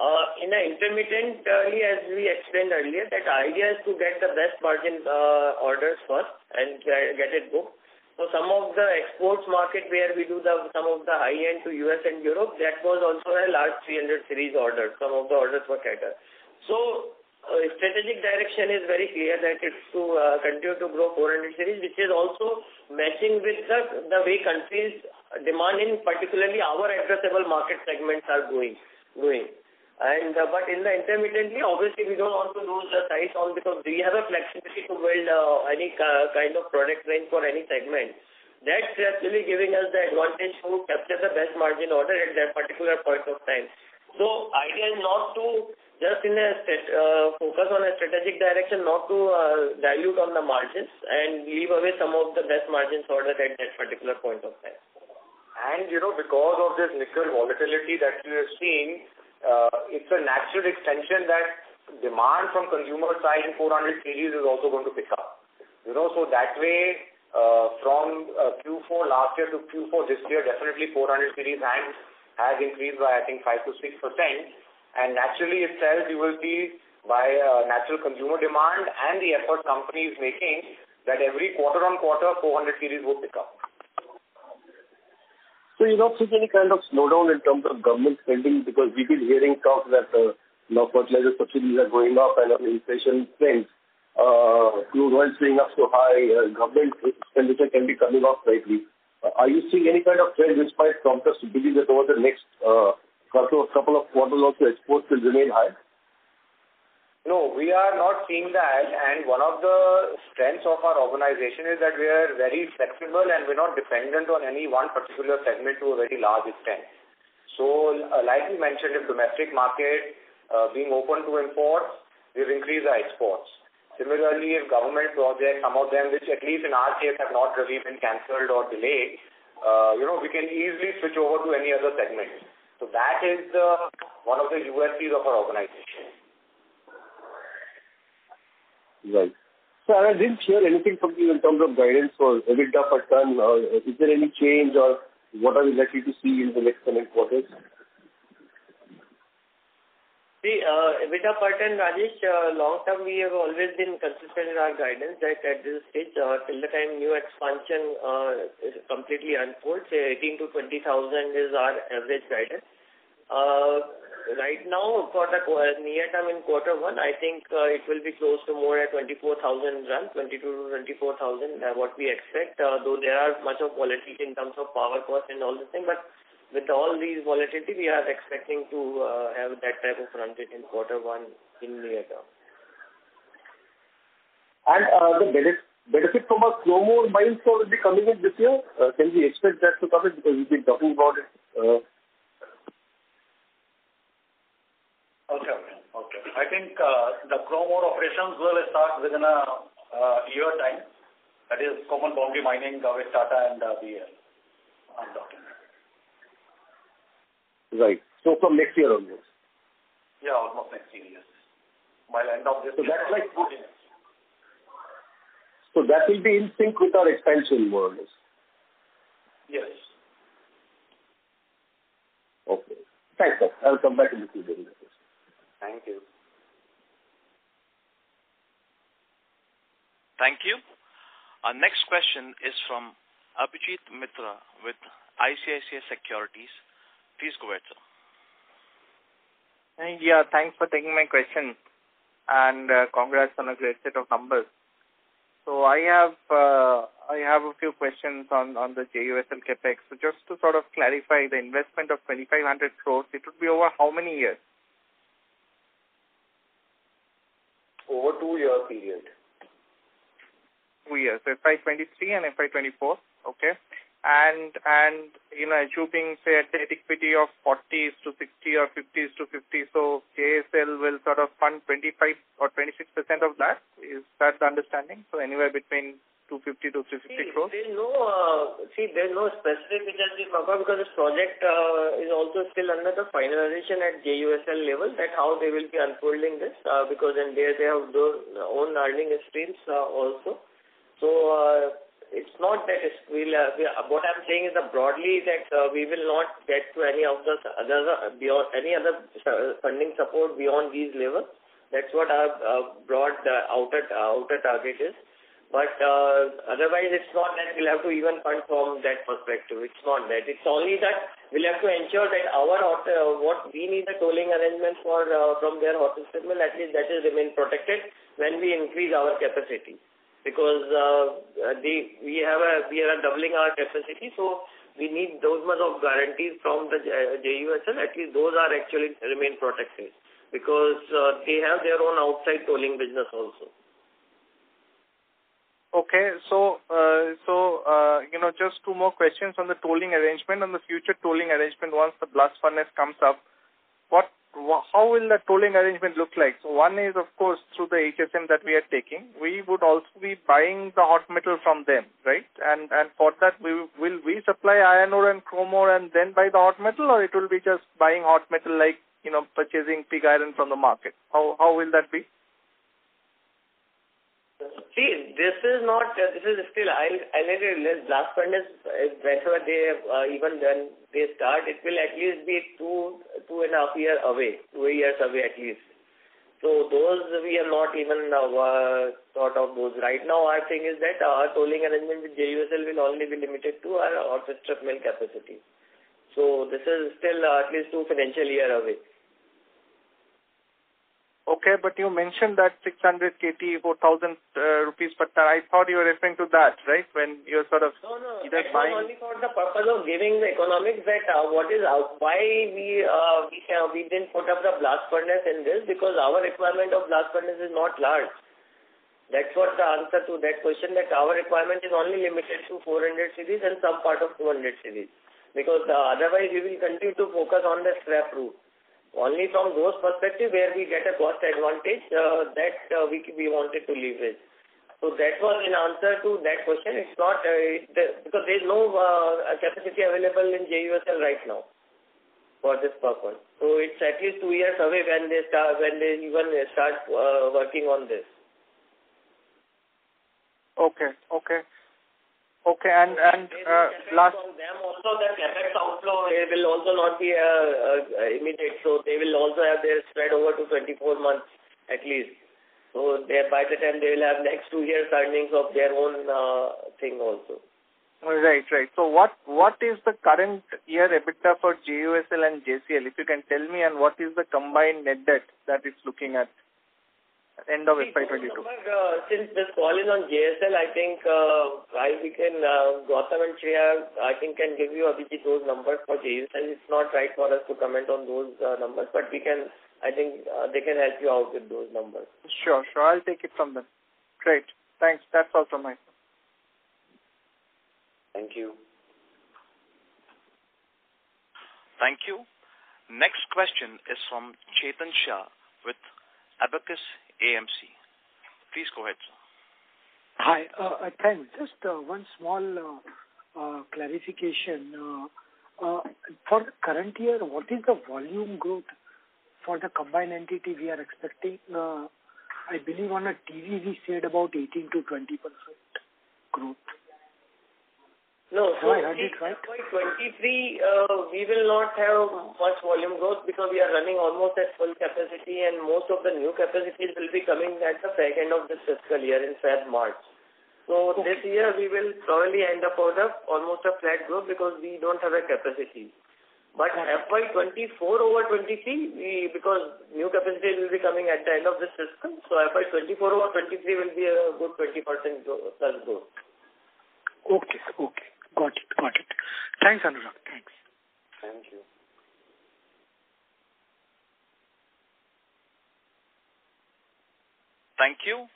Uh, In the intermittently, as we explained earlier, that idea is to get the best margin uh, orders first and get it booked. So some of the exports market where we do the some of the high-end to U.S. and Europe, that was also a large 300 series order. Some of the orders were catered. So, strategic direction is very clear that it's to uh, continue to grow 400 series, which is also matching with the the way countries demand in particularly our addressable market segments are growing. Uh, but in the intermittently, obviously, we don't want to lose the sight on because we have a flexibility to build uh, any kind of product range for any segment. That's actually giving us the advantage to capture the best margin order at that particular point of time. So idea is not to just in a uh, focus on a strategic direction, not to uh, dilute on the margins and leave away some of the best margins order at that particular point of time. And, you know, because of this nickel volatility that we are seeing, it's a natural extension that demand from consumer side in 400 series is also going to pick up. You know, so that way, uh, from uh, Q4 last year to Q4 this year, definitely 400 series has increased by, I think, 5%-6%. And naturally itself, you will see by uh, natural consumer demand and the effort company is making, that every quarter-on-quarter, 400 series will pick up. So you don't see any kind of slowdown in terms of government spending? Because we've been hearing talk that, uh, you know, fertilizer subsidies are going up and uh, inflation trends, uh, crude oil being up so high, government expenditure can be coming off slightly. are you seeing any kind of trend which might prompt us to believe that over the next couple of quarters also exports will remain high? No, we are not seeing that. And one of the strengths of our organization is that we are very flexible and we're not dependent on any one particular segment to a very large extent. So, like we mentioned, if domestic market being open to imports, we've increased our exports. Similarly, if government projects, some of them, which at least in our case have not really been canceled or delayed, uh, you know, we can easily switch over to any other segment. So that is one of the USPs of our organization. Right. Sir, I didn't hear anything from you in terms of guidance for EBITDA per ton. Is there any change or what are we likely to see in the next coming quarters? Uh, EBITDA per ton, Rajesh, uh, long term, we have always been consistent in our guidance that at this stage, uh, till the time new expansion is completely unfold, say 18,000-20,000 is our average guidance. Right now, for the uh, near term in quarter one, I think uh, it will be close to more at 24,000 runs, 22,000-24,000, uh, what we expect. Though there are much of volatility in terms of power cost and all these thing, but with all these volatility, we are expecting to have that type of run in quarter one in near term. And the benefit from our Chromo mines will be coming in this year. Can we expect that to come in because we've been talking about it? Okay. Okay. I think uh, the Chrome ore operations will start within a year time. That is common boundary mining uh, with Tata and uh, BEL on docking. Right. So from next year onwards? Yeah, almost next year, yes. By end of this year. That will be in sync with our expansion more or less? Yes. Okay. Thanks, sir. I'll come back in the queue then. Thank you. Thank you. Our next question is from Abhijit Mitra with ICICI Securities. Please go ahead, sir. Yeah, thanks for taking my question, and congrats on a great set of numbers. So I have uh, I have a few questions on on the JUSL CapEx. Just to sort of clarify the investment of 2,500 crores, it would be over how many years? Over two-year period. Two years. so FY23 and FY24, Okay. And, and you know, assuming, say, a debt equity of 40:60 or 50:50, JSL will sort of fund 25 or 26% of that. Is that the understanding? So anywhere between 250 crores-350 crores? There's no uh, specific which has been covered because this project uh, is also still under the finalization at JUSL level, that how they will be unfolding this, uh, because then there they have their own earning streams uh, also. So, uh, it's not that it's, we'll, we, what I'm saying is that broadly that we will not get to any of the other beyond, any other funding support beyond these levels. That's what our broad outer, outer target is. Uh, otherwise, it's not that we'll have to even fund from that perspective. It's not that. It's only that we'll have to ensure that our hotel, uh, what we need the tolling arrangement for uh, from their hot strip at least that will remain protected when we increase our capacity. Because uh, they, we have a, we are doubling our capacity, so we need those much of guarantees from the JUSL. At least those are actually remain protected because uh, they have their own outside tolling business also. Okay. So, uh, so uh, you know, just two more questions on the tolling arrangement. On the future tolling arrangement, once the blast furnace comes up, What, how will the tolling arrangement look like? So one is, of course, through the HSM that we are taking. We would also be buying the hot metal from them, right? And and for that, we will we supply iron ore and chrome ore and then buy the hot metal, or it will be just buying hot metal like you know, purchasing pig iron from the market? How, how will that be? See, this is not, uh, this is still, I'll I'll let you blast furnace, even when they start, it will at least be two, two and a half years away, two years away at least. So those we have not even uh, thought of those. Right now, our thing is that our tolling arrangement with JUSL will only be limited to our strip mill capacity. So this is still at least two financial year away. Okay, but you mentioned that 600 KT, 4,000 uh, rupees per ton. I thought you were referring to that, right? When you're sort of no, no, either that buying... only for the purpose of giving the economics that uh, what is out, why we uh, we we didn't put up the blast furnace in this because our requirement of blast furnace is not large. That's what the answer to that question, that our requirement is only limited to 400 series and some part of 200 series. Because uh, otherwise we will continue to focus on the scrap route. Only from those perspective where we get a cost advantage, uh, that uh, we we wanted to leverage. So that was in answer to that question. It's not uh, because there is no uh, capacity available in JUSL right now for this purpose. So it's at least two years away when they start when they even start uh, working on this. Okay, okay. Okay, and and uh, last. From them also the capex outflow will also not be uh, uh, immediate, so they will also have their spread over to 24 months at least. So they, by the time they will have next two years earnings of their own uh, thing also. Right, right. So what what is the current year EBITDA for JUSL and JCL? If you can tell me, and what is the combined net debt that it's looking at? End of FY22? Uh, since this call is on JSL, I think uh, I we can, uh, Gautam and Shreya, I think can give you Abhijit those numbers for JSL. It's not right for us to comment on those uh, numbers, but we can, I think uh, they can help you out with those numbers. Sure, sure. I'll take it from them. Great. Thanks. That's all from my side. Thank you. Thank you. Next question is from Chetan Shah with Abacus AMC. Please go ahead, sir. Hi. Uh, uh, thanks. Just uh, one small uh, clarification. For the current year, what is the volume growth for the combined entity we are expecting? I believe on a TV we said about 18 to 20 percent growth. No. Heard? FY23, uh, we will not have much volume growth because we are running almost at full capacity, and most of the new capacities will be coming at the back end of this fiscal year in Feb, March. So this year we will probably end up with almost a flat growth because we don't have a capacity. But FY24 over 23, we, because new capacity will be coming at the end of this fiscal, so FY24 over 23 will be a good 20% growth, plus growth. Okay. Okay. Got it. Got it. Thanks, Anurag. Thanks. Thank you. Thank you.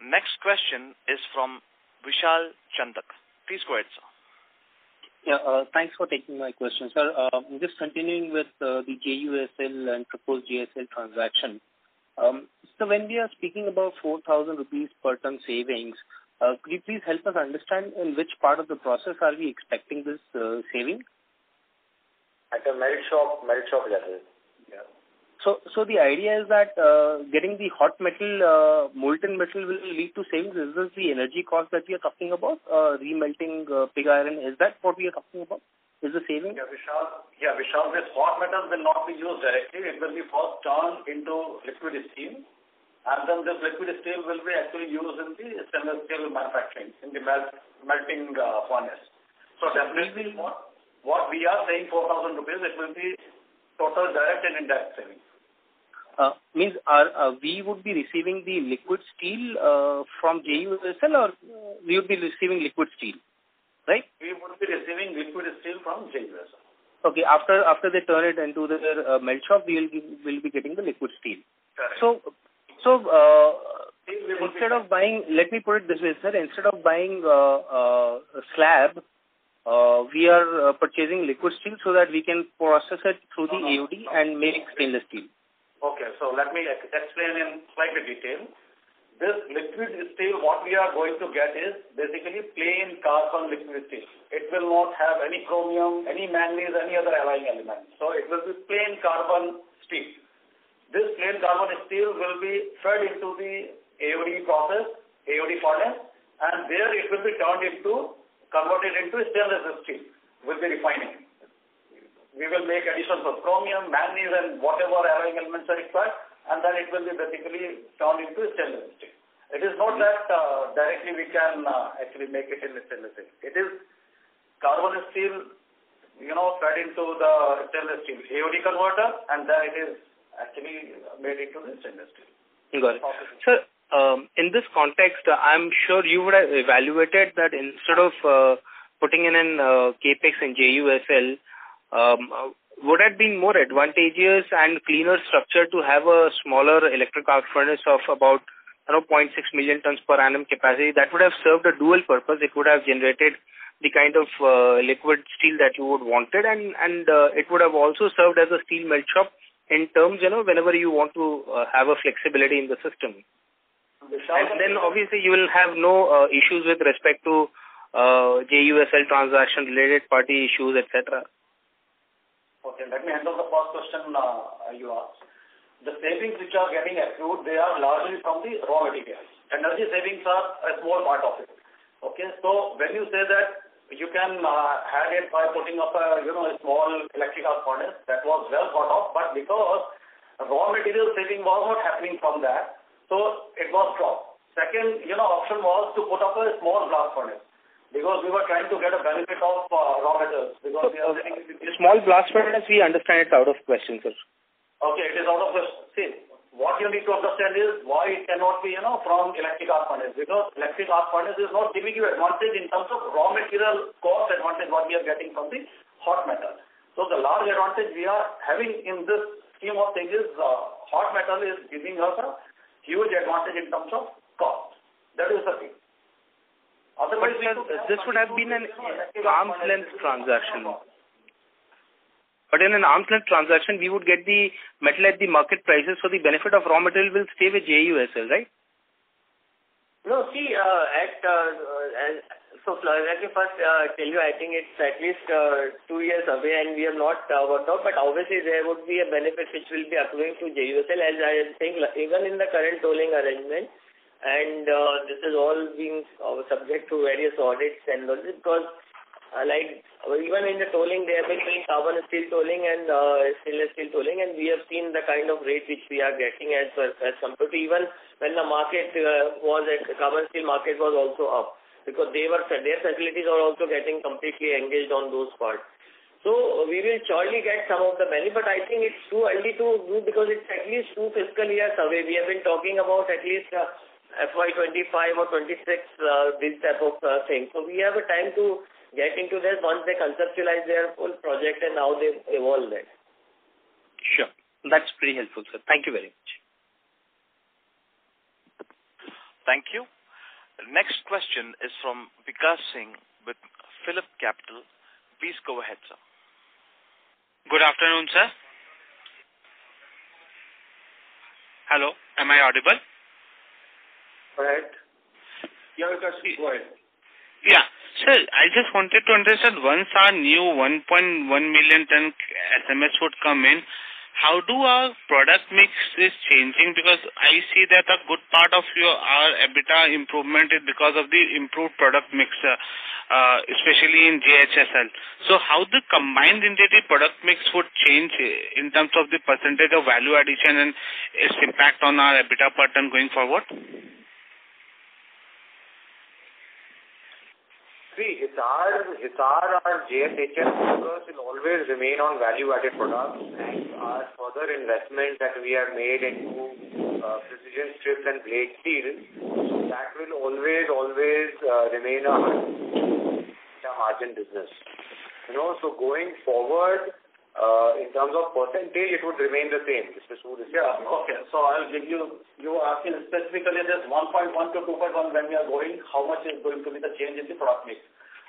Next question is from Vishal Chandak. Please go ahead, sir. Yeah, uh, thanks for taking my question, sir. Uh, just continuing with uh, the JUSL and proposed JSL transaction. Um, so when we are speaking about 4,000 rupees per ton savings, could you please help us understand in which part of the process are we expecting this uh, saving? At the melt shop, melt shop level. Yeah. So, so the idea is that uh, getting the hot metal, uh, molten metal will lead to savings. Is this the energy cost that we are talking about? Uh, remelting uh, pig iron, is that what we are talking about? Is the saving? Yeah, Vishal, yeah, Vishal, this hot metal will not be used directly. It will be first turned into liquid steel and then this liquid steel will be actually used in the stainless steel manufacturing, in the melt, melting uh, furnace. So definitely what, what we are saying 4,000 rupees, it will be total direct and indirect savings. Uh, means our, uh, we would be receiving the liquid steel uh, from JUSL or uh, we would be receiving liquid steel, right? We would be receiving liquid steel from JUSL. Okay, after after they turn it into the uh, melt shop, we will will be getting the liquid steel. Correct. So so, uh, instead of buying, let me put it this way, sir, instead of buying uh, uh, a slab, uh, we are uh, purchasing liquid steel so that we can process it through the AOD and make stainless steel. Okay, so let me explain in slightly detail. This liquid steel, what we are going to get is basically plain carbon liquid steel. It will not have any chromium, any manganese, any other alloying element. So it will be plain carbon steel. This plain carbon steel will be fed into the AOD process, AOD furnace, and there it will be turned into, converted into stainless steel with the refining. We will make additions of chromium, manganese, and whatever alloying elements are required, and then it will be basically turned into stainless steel. It is not that uh, directly we can uh, actually make it in stainless steel. It is carbon steel, you know, fed into the stainless steel AOD converter, and then it is actually made into stainless steel. Got it. Sir, um, in this context, uh, I'm sure you would have evaluated that instead of uh, putting in an uh, capex in JUSL, um, uh, would have been more advantageous and cleaner structure to have a smaller electric arc furnace of about you know, 0.6 million tons per annum capacity. That would have served a dual purpose. It would have generated the kind of uh, liquid steel that you would wanted, and and uh, it would have also served as a steel melt shop in terms, you know, whenever you want to uh, have a flexibility in the system. And then obviously you will have no uh, issues with respect to uh, JUSL transaction related party issues, etc. Okay, let me handle the first question uh, you asked. The savings which are getting accrued, they are largely from the raw materials. Energy savings are a small part of it. Okay, so when you say that you can uh, have it by putting up a you know a small electric arc furnace, that was well thought of, but because raw material saving was not happening from that, so it was dropped. Second, you know, option was to put up a small blast furnace because we were trying to get a benefit of uh, raw metals because we are this Small blast furnace, we understand it's out of question, sir. Okay, it is out of the see. What you need to understand is why it cannot be, you know, from electric arc furnace because electric arc furnace is not giving you advantage in terms of raw material cost advantage what we are getting from the hot metal. So the large advantage we are having in this scheme of things is uh, hot metal is giving us a huge advantage in terms of cost. That is the thing. Otherwise, But could this would have been an you know, electric arc arm's length is- transaction. But in an arm's length transaction, we would get the metal at the market prices, so the benefit of raw material will stay with JUSL, right? No, see, uh, at, uh, uh, so let me first uh, tell you, I think it's at least uh, two years away and we have not uh, worked out, but obviously there would be a benefit which will be accruing to JUSL as I am saying, even in the current tolling arrangement, and uh, this is all being uh, subject to various audits and all because uh, like even in the tolling they have been carbon steel tolling and uh, stainless steel tolling and we have seen the kind of rate which we are getting as as compared to even when the market uh, was at carbon steel market was also up because they were their facilities are also getting completely engaged on those parts. So we will surely get some of the benefit, but I think it's too early to do because it's at least two fiscal years away. We have been talking about at least uh, FY25 or 26, uh, this type of uh, thing. So we have a time to get into this once they conceptualize their full project and how they evolve it. Sure. That's pretty helpful, sir. Thank you very much. Thank you. Next question is from Vikas Singh with Phillip Capital. Please go ahead, sir. Good afternoon, sir. Hello, am I audible? Correct. Yeah, Vikas, go ahead. Yeah. Sir, I just wanted to understand once our new 1.1 million ton SMS would come in, how do our product mix is changing? Because I see that a good part of your our EBITDA improvement is because of the improved product mix, uh, uh, especially in JHSL. So how the combined entity product mix would change uh, in terms of the percentage of value addition and its impact on our EBITDA ton going forward? See, Hisar, Hisar, our JSHL focus will always remain on value-added products, and our further investment that we have made into uh, precision strips and blade steel, that will always, always uh, remain a margin business. You know, so going forward, uh, in terms of percentage, it would remain the same. Mr. Yeah. Okay. So I'll give you, you are asking specifically this 1.1 to 2.1 when we are going, how much is going to be the change in the product mix?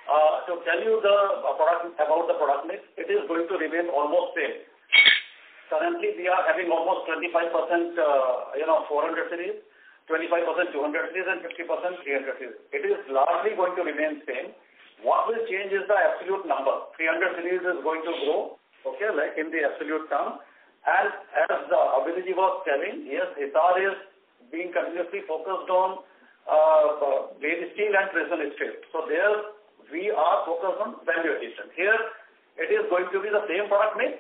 Uh, To tell you the uh, product, about the product mix, it is going to remain almost same. Currently, we are having almost 25%, uh, you know, 400 series, 25% 200 series, and 50% 300 series. It is largely going to remain same. What will change is the absolute number. 300 series is going to grow, okay, like in the absolute term. And as the Abhijit was telling, yes, Hisar is being continuously focused on uh, steel and precision steel. So there we are focused on value addition. Here it is going to be the same product mix,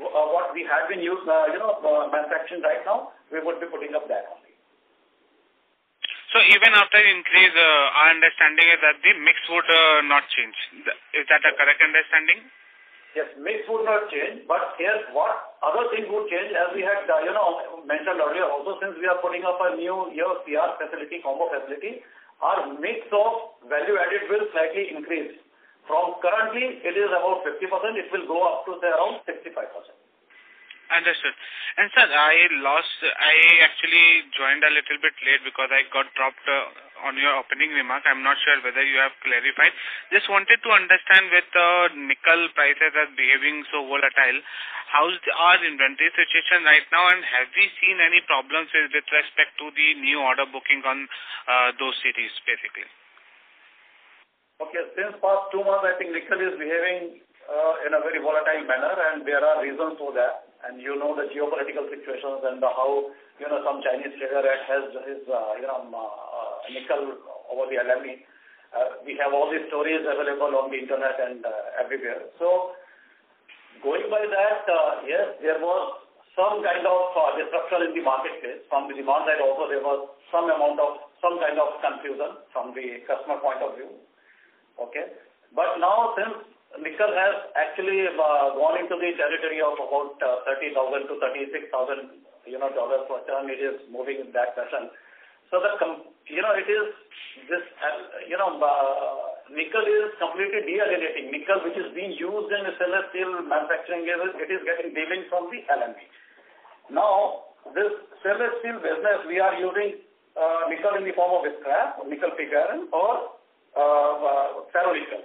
uh, what we have been used, uh, you know, uh, manufacturing right now, we would be putting up that only. So even after increase, uh, our understanding is that the mix would uh, not change. Is that a correct understanding? Yes, mix would not change, but here what other things would change as we had, uh, you know, mentioned earlier also, since we are putting up a new year CR facility, combo facility, our mix of value added will slightly increase. From currently it is about 50%, it will go up to say around 65%. Understood. And sir, I lost, I actually joined a little bit late because I got dropped uh, on your opening remark. I'm not sure whether you have clarified. Just wanted to understand with uh, nickel prices are behaving so volatile, how's our inventory situation right now and have we seen any problems with, with respect to the new order booking on uh, those cities basically? Okay, since past two months I think nickel is behaving uh, in a very volatile manner and there are reasons for that and you know the geopolitical situations and the how, you know, some Chinese trader has his, uh, you know, uh, nickel over the LME. Uh, we have all these stories available on the internet and uh, everywhere. So, going by that, uh, yes, there was some kind of uh, disruption in the marketplace. From the demand side also, there was some amount of, some kind of confusion from the customer point of view. Okay. But now, since nickel has actually uh, gone into the territory of about uh, 30,000 to 36,000 you know dollars per ton. It is moving in that fashion. So the you know it is this you know uh, nickel is completely de-alienating. Nickel which is being used in stainless steel manufacturing it is getting dealing from the LME. Now this stainless steel business we are using uh, nickel in the form of scrap, nickel pig iron or uh, uh, ferronickel.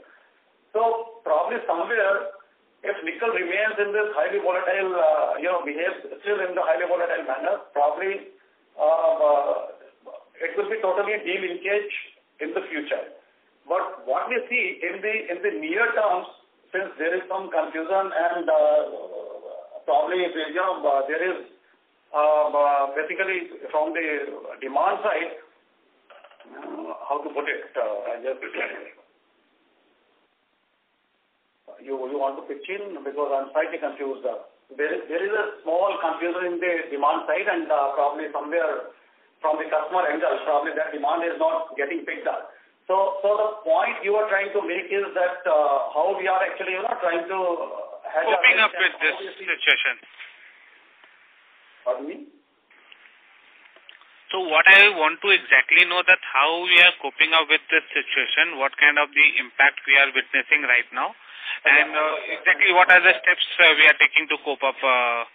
So probably somewhere, if nickel remains in this highly volatile, uh, you know, behaves still in the highly volatile manner, probably uh, uh, it will be totally delinkage in the future. But what we see in the in the near terms, since there is some confusion and uh, probably you know uh, there is uh, uh, basically from the demand side, uh, how to put it? Uh, I just you you want to pitch in? Because I'm slightly confused. There is there is a small confusion in the demand side, and uh, probably somewhere from the customer angle, probably that demand is not getting picked up. So so the point you are trying to make is that uh, how we are actually you know trying to hedge coping up with this situation. Pardon me. So what I want to exactly know that how we are coping up with this situation, what kind of the impact we are witnessing right now, and uh, exactly what are the steps uh, we are taking to cope up? Uh,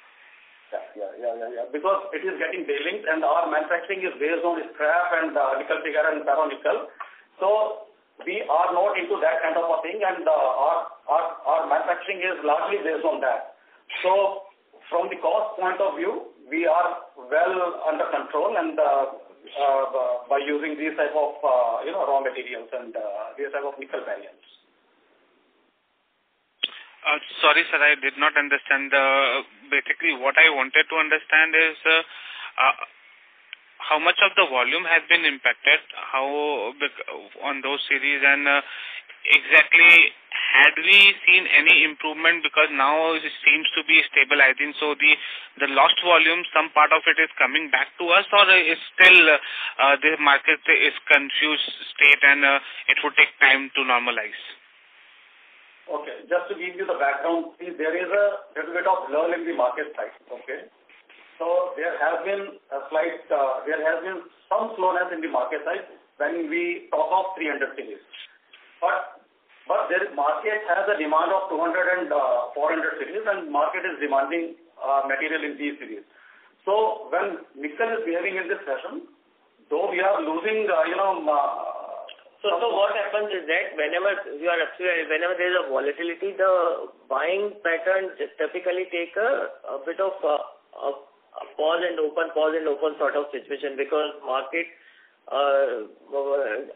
yeah, yeah, yeah, yeah. Because it is getting delinked and our manufacturing is based on scrap and uh, nickel iron and ferronickel. So we are not into that kind of a thing and uh, our, our, our manufacturing is largely based on that. So from the cost point of view, we are well under control and uh, uh, by using these type of uh, you know raw materials and these type of nickel variants. Uh, sorry, sir, I did not understand. Uh, basically, what I wanted to understand is uh, uh, how much of the volume has been impacted, how on those series, and uh, exactly had we seen any improvement because now it seems to be stabilizing. So the the lost volume, some part of it is coming back to us, or is still uh, the market is confused state and uh, it would take time to normalize. Okay. Just to give you the background, see, there is a little bit of lull in the market side. Okay. So there has been a slight, uh, there has been some slowness in the market side when we talk of 300 series. But but there is market has a demand of 200 and uh, 400 series, and market is demanding uh, material in these series. So when nickel is behaving in this fashion, though we are losing, uh, you know, uh, so, so what happens is that whenever you are whenever there is a volatility, the buying pattern typically take a, a bit of a, a, a pause and open, pause and open sort of situation because market uh,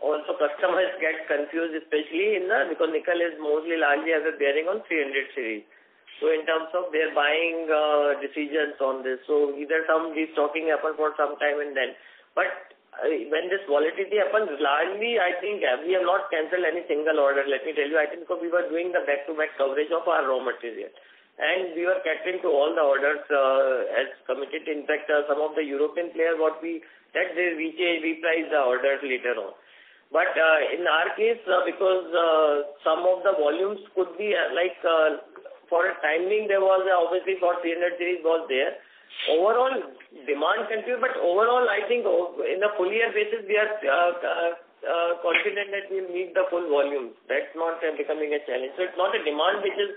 also customers get confused, especially in the because nickel is mostly largely has a bearing on 300 series. So in terms of their buying uh, decisions on this, so either some destocking happen for some time and then, but when this volatility happens, largely, I think uh, we have not cancelled any single order. Let me tell you, I think because we were doing the back-to-back coverage of our raw material. And we were catering to all the orders uh, as committed. In fact, uh, some of the European players, what we that they reprice reprice the orders later on. But uh, in our case, uh, because uh, some of the volumes could be uh, like uh, for a timing there was obviously for 300 series was there. Overall demand continued, but overall I think in a full year basis we are confident that we'll meet the full volume. That's not becoming a challenge. So it's not a demand which is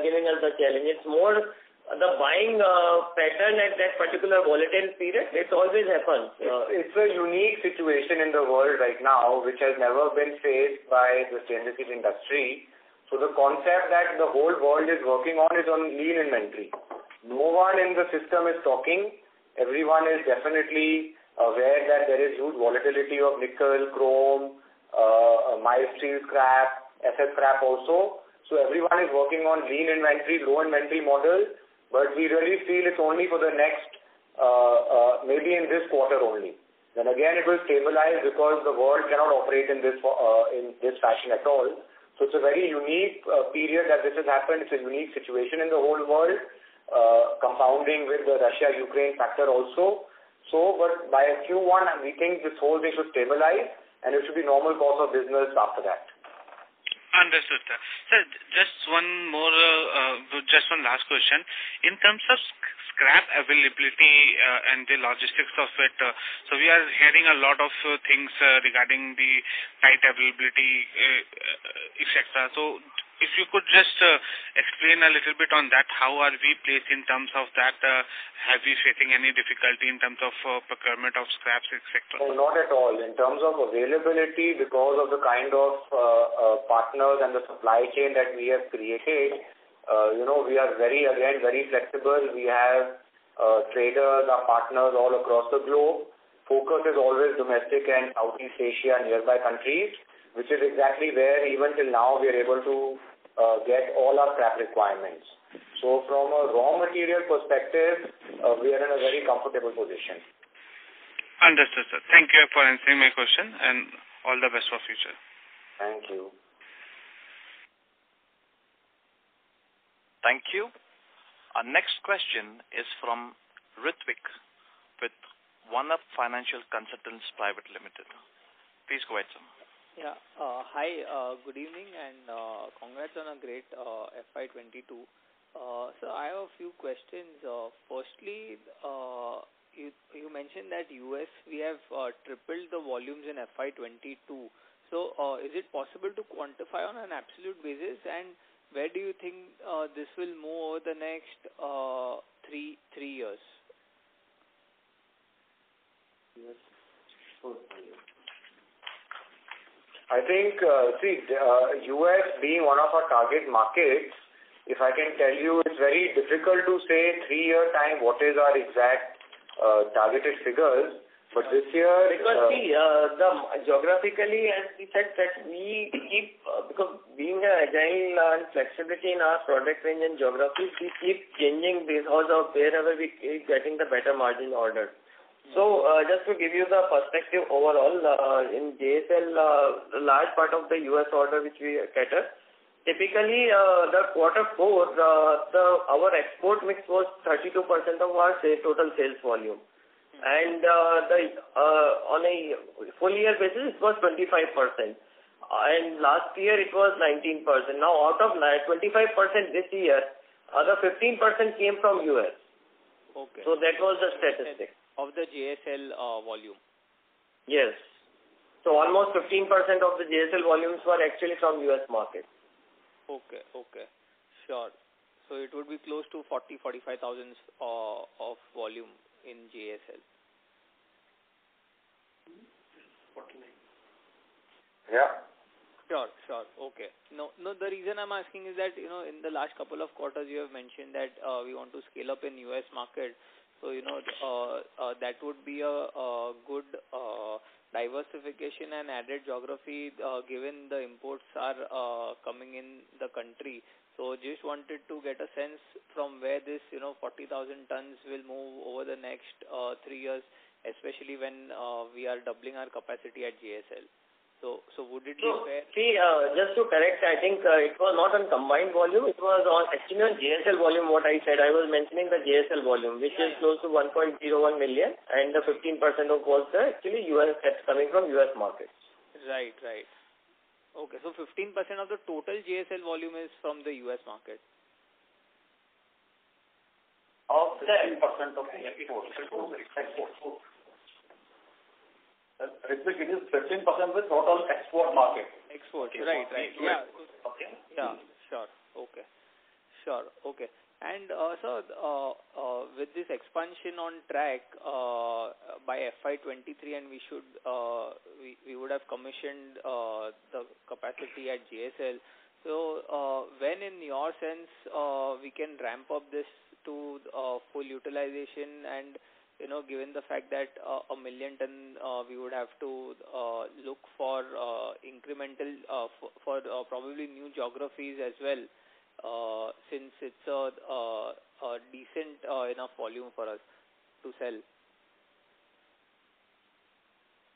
giving us the challenge. It's more the buying uh, pattern at that particular volatile period. It always happens. It's a unique situation in the world right now, which has never been faced by the stainless steel industry. So the concept that the whole world is working on is on lean inventory. No one in the system is talking. Everyone is definitely aware that there is huge volatility of nickel, chrome, uh, uh, mild steel scrap, SS scrap also. So everyone is working on lean inventory, low inventory model, but we really feel it's only for the next, uh, uh, maybe in this quarter only. Then again, it will stabilize because the world cannot operate in this uh, in this fashion at all. So it's a very unique period that this has happened. It's a unique situation in the whole world, uh, compounding with the Russia-Ukraine factor also. So, but by Q1, we think this whole thing should stabilize, and it should be normal course of business after that. Understood, sir. Just one more, uh, just one last question. In terms of scrap availability uh, and the logistics of it, uh, so we are hearing a lot of uh, things regarding the tight availability, etc. So if you could just explain a little bit on that, how are we placed in terms of that? Have we facing any difficulty in terms of procurement of scraps, etc.? No, not at all. In terms of availability, because of the kind of partners and the supply chain that we have created, Uh, we are very, again, very flexible. We have uh, traders, our partners all across the globe. Focus is always domestic and Southeast Asia and nearby countries, which is exactly where even till now we are able to uh, get all our scrap requirements. So from a raw material perspective, we are in a very comfortable position. Understood, sir. Thank you for answering my question, and all the best for future. Thank you. Thank you. Our next question is from Ritwik with OneUp Financial Consultants Private Limited. Please go ahead, sir. Yeah. Uh, hi, uh, good evening, and uh, congrats on a great FY22. So I have a few questions. Firstly, you mentioned that US we have tripled the volumes in FY22. So is it possible to quantify on an absolute basis, and where do you think uh, this will move over the next uh, three three years? I think, uh, see, US being one of our target markets, if I can tell you, it's very difficult to say three-year time what is our exact uh, targeted figures. But this year. Because see, the geographically, as we said, that we keep because being agile and flexibility in our product range and geography, we keep changing because of wherever we keep getting the better margin order. So uh, just to give you the perspective overall, uh, in JSL, a large part of the US order which we cater, typically uh, the quarter four, uh, the, our export mix was 32% of our total sales volume. And uh, the uh, on a full year basis, it was 25%. And last year, it was 19%. Now, out of 25% this year, the 15% came from US. Okay. So that was the statistic. Of the JSL uh, volume? Yes. So almost 15% of the JSL volumes were actually from US market. Okay. Okay. Sure. So it would be close to 40, 45,000 uh, of volume in JSL. Yeah. Sure. Sure. Okay. No, no. the reason I'm asking is that you know in the last couple of quarters, you have mentioned that uh, we want to scale up in US market. So you know uh, uh, that would be a a good uh, diversification and added geography uh, given the imports are uh, coming in the country. So just wanted to get a sense from where this you know, 40,000 tons will move over the next uh, three years, especially when uh, we are doubling our capacity at JSL. So so would it be fair? See, just to correct, I think uh, it was not on combined volume. It was on actually on JSL volume what I said. I was mentioning the JSL volume, which is close to 1.01 million, and the 15% of was actually US that's coming from US markets. Right. Right. Okay. So 15% of the total JSL volume is from the US market? of the 10% of the export. Export. Ritwik, it is 15% with total export market. Export, right, right. Yeah. Okay. Yeah, sure. Okay. Sure. Okay. And uh, so, uh, uh, with this expansion on track uh, by FY23, and we should uh, we we would have commissioned uh, the capacity at JSL. So, uh, when in your sense uh, we can ramp up this to uh, full utilization and you know, given the fact that uh, a million ton, uh, we would have to uh, look for uh, incremental uh, for, for uh, probably new geographies as well, uh, since it's a, uh, a decent uh, enough volume for us to sell.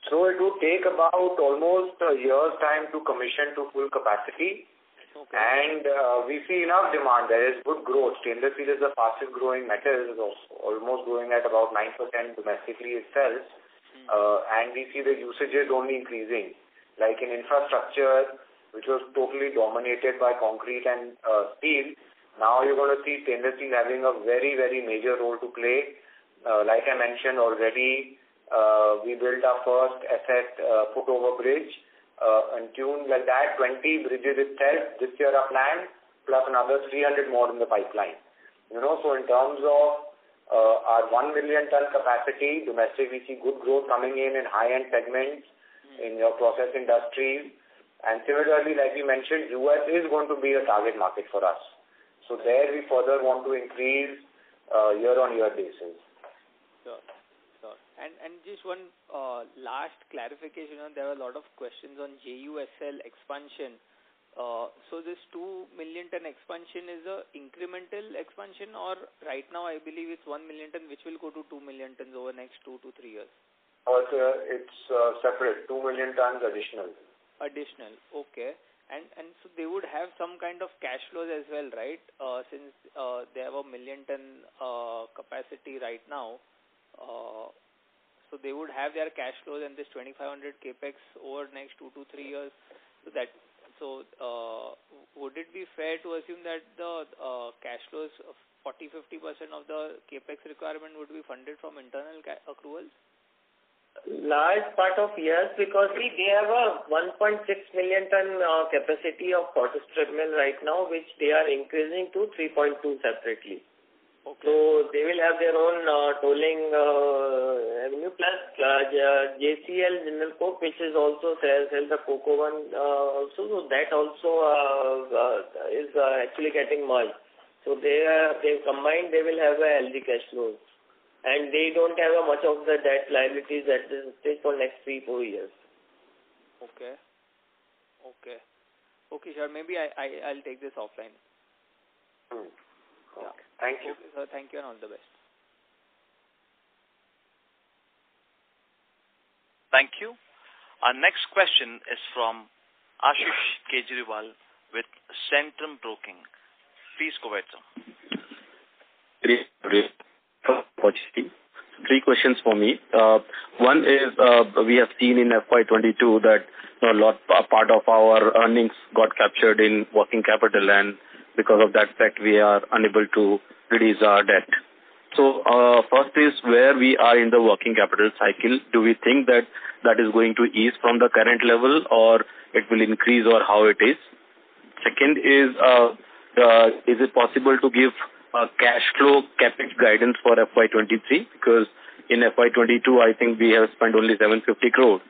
So it would take about almost a year's time to commission to full capacity. Okay. And uh, we see enough demand. There is good growth. Stainless steel is the fastest growing metal, almost growing at about 9% domestically itself. Hmm. Uh, and we see the usages only increasing. Like in infrastructure, which was totally dominated by concrete and uh, steel, now you're going to see stainless steel having a very, very major role to play. Uh, like I mentioned already, uh, we built our first asset uh, foot over bridge uh, and tune like that, 20 bridges itself this year are planned, plus another 300 more in the pipeline. You know, so in terms of uh, our 1 million ton capacity, domestic, we see good growth coming in in high-end segments, in your process industries. And similarly, like we mentioned, US is going to be a target market for us. So there we further want to increase uh, year-on-year basis. And and just one uh, last clarification. You know, there are a lot of questions on JUSL expansion. Uh, so this 2 million ton expansion is a incremental expansion or right now I believe it's 1 million ton which will go to 2 million tons over next 2 to 3 years? Uh, it's uh, it's uh, separate, 2 million tons additional. Additional, okay. And and so they would have some kind of cash flows as well, right? Uh, since uh, they have a million ton uh, capacity right now, uh, so they would have their cash flows and this 2500 capex over next two to three years. So that so uh, would it be fair to assume that the uh, cash flows 40 50 percent of the capex requirement would be funded from internal accruals? Large part of yes, because see, they have a 1.6 million ton uh, capacity of hot strip mill right now, which they are increasing to 3.2 separately. Okay. So they will have their own uh, tolling uh, avenue plus uh, JCL Jindal Coke, which is also sells sell the cocoa one uh, also. So that also uh, uh, is uh, actually getting merged. So they are they combined. They will have a healthy cash flow, and they don't have a much of the debt liabilities at this stage for next three four years. Okay. Okay. Okay, sure. Maybe I, I I'll take this offline. Hmm. Yeah. Thank you. Okay, sir. Thank you and all the best. Thank you. Our next question is from Ashish Kejriwal with Centrum Broking. Please go ahead, sir. Great, great opportunity. Three questions for me. Uh, one is uh, we have seen in FY22 that you know, a lot a part of our earnings got captured in working capital, and because of that fact, we are unable to reduce our debt. So, uh, first is where we are in the working capital cycle. Do we think that that is going to ease from the current level, or it will increase, or how it is? Second is, uh, uh, is it possible to give uh, cash flow capex guidance for FY23? Because in FY22, I think we have spent only 750 crore.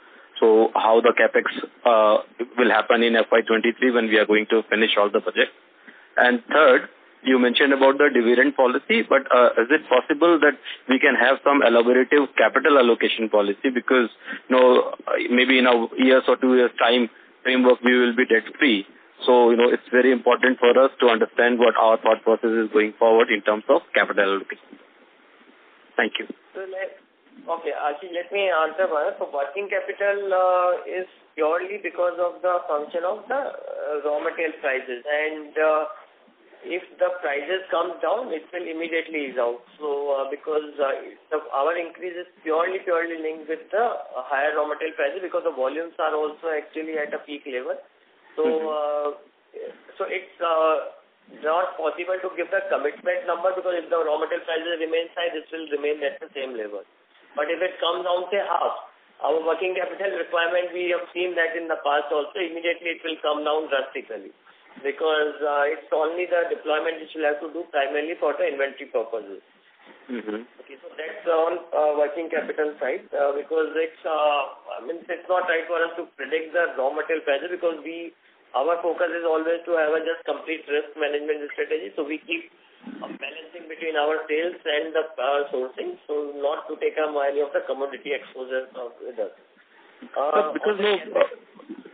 So how the capex uh, will happen in FY23 when we are going to finish all the projects? And third, you mentioned about the dividend policy, but uh, is it possible that we can have some elaborative capital allocation policy? Because, you know, maybe in a years or two years' time framework, we will be debt-free. So, you know, it's very important for us to understand what our thought process is going forward in terms of capital allocation. Thank you. So okay, Ashish, let me answer one. So working capital uh, is purely because of the function of the uh, raw material prices. And uh, if the prices come down, it will immediately ease out. So uh, because uh, the, our increase is purely, purely linked with the uh, higher raw material prices because the volumes are also actually at a peak level. So, uh, so it's uh, not possible to give the commitment number because if the raw material prices remain high, this will remain at the same level. But if it comes down, say, half, our working capital requirement, we have seen that in the past also, immediately it will come down drastically because uh, it's only the deployment which we'll have to do primarily for the inventory purposes. Mm-hmm. Okay, so that's on uh, working capital side uh, because it's, uh, I mean, it's not right for us to predict the raw material prices because we, our focus is always to have a just complete risk management strategy. So we keep uh, balancing between our sales and the uh, sourcing, so not to take up any of the commodity exposure uh, with us. Uh, because no,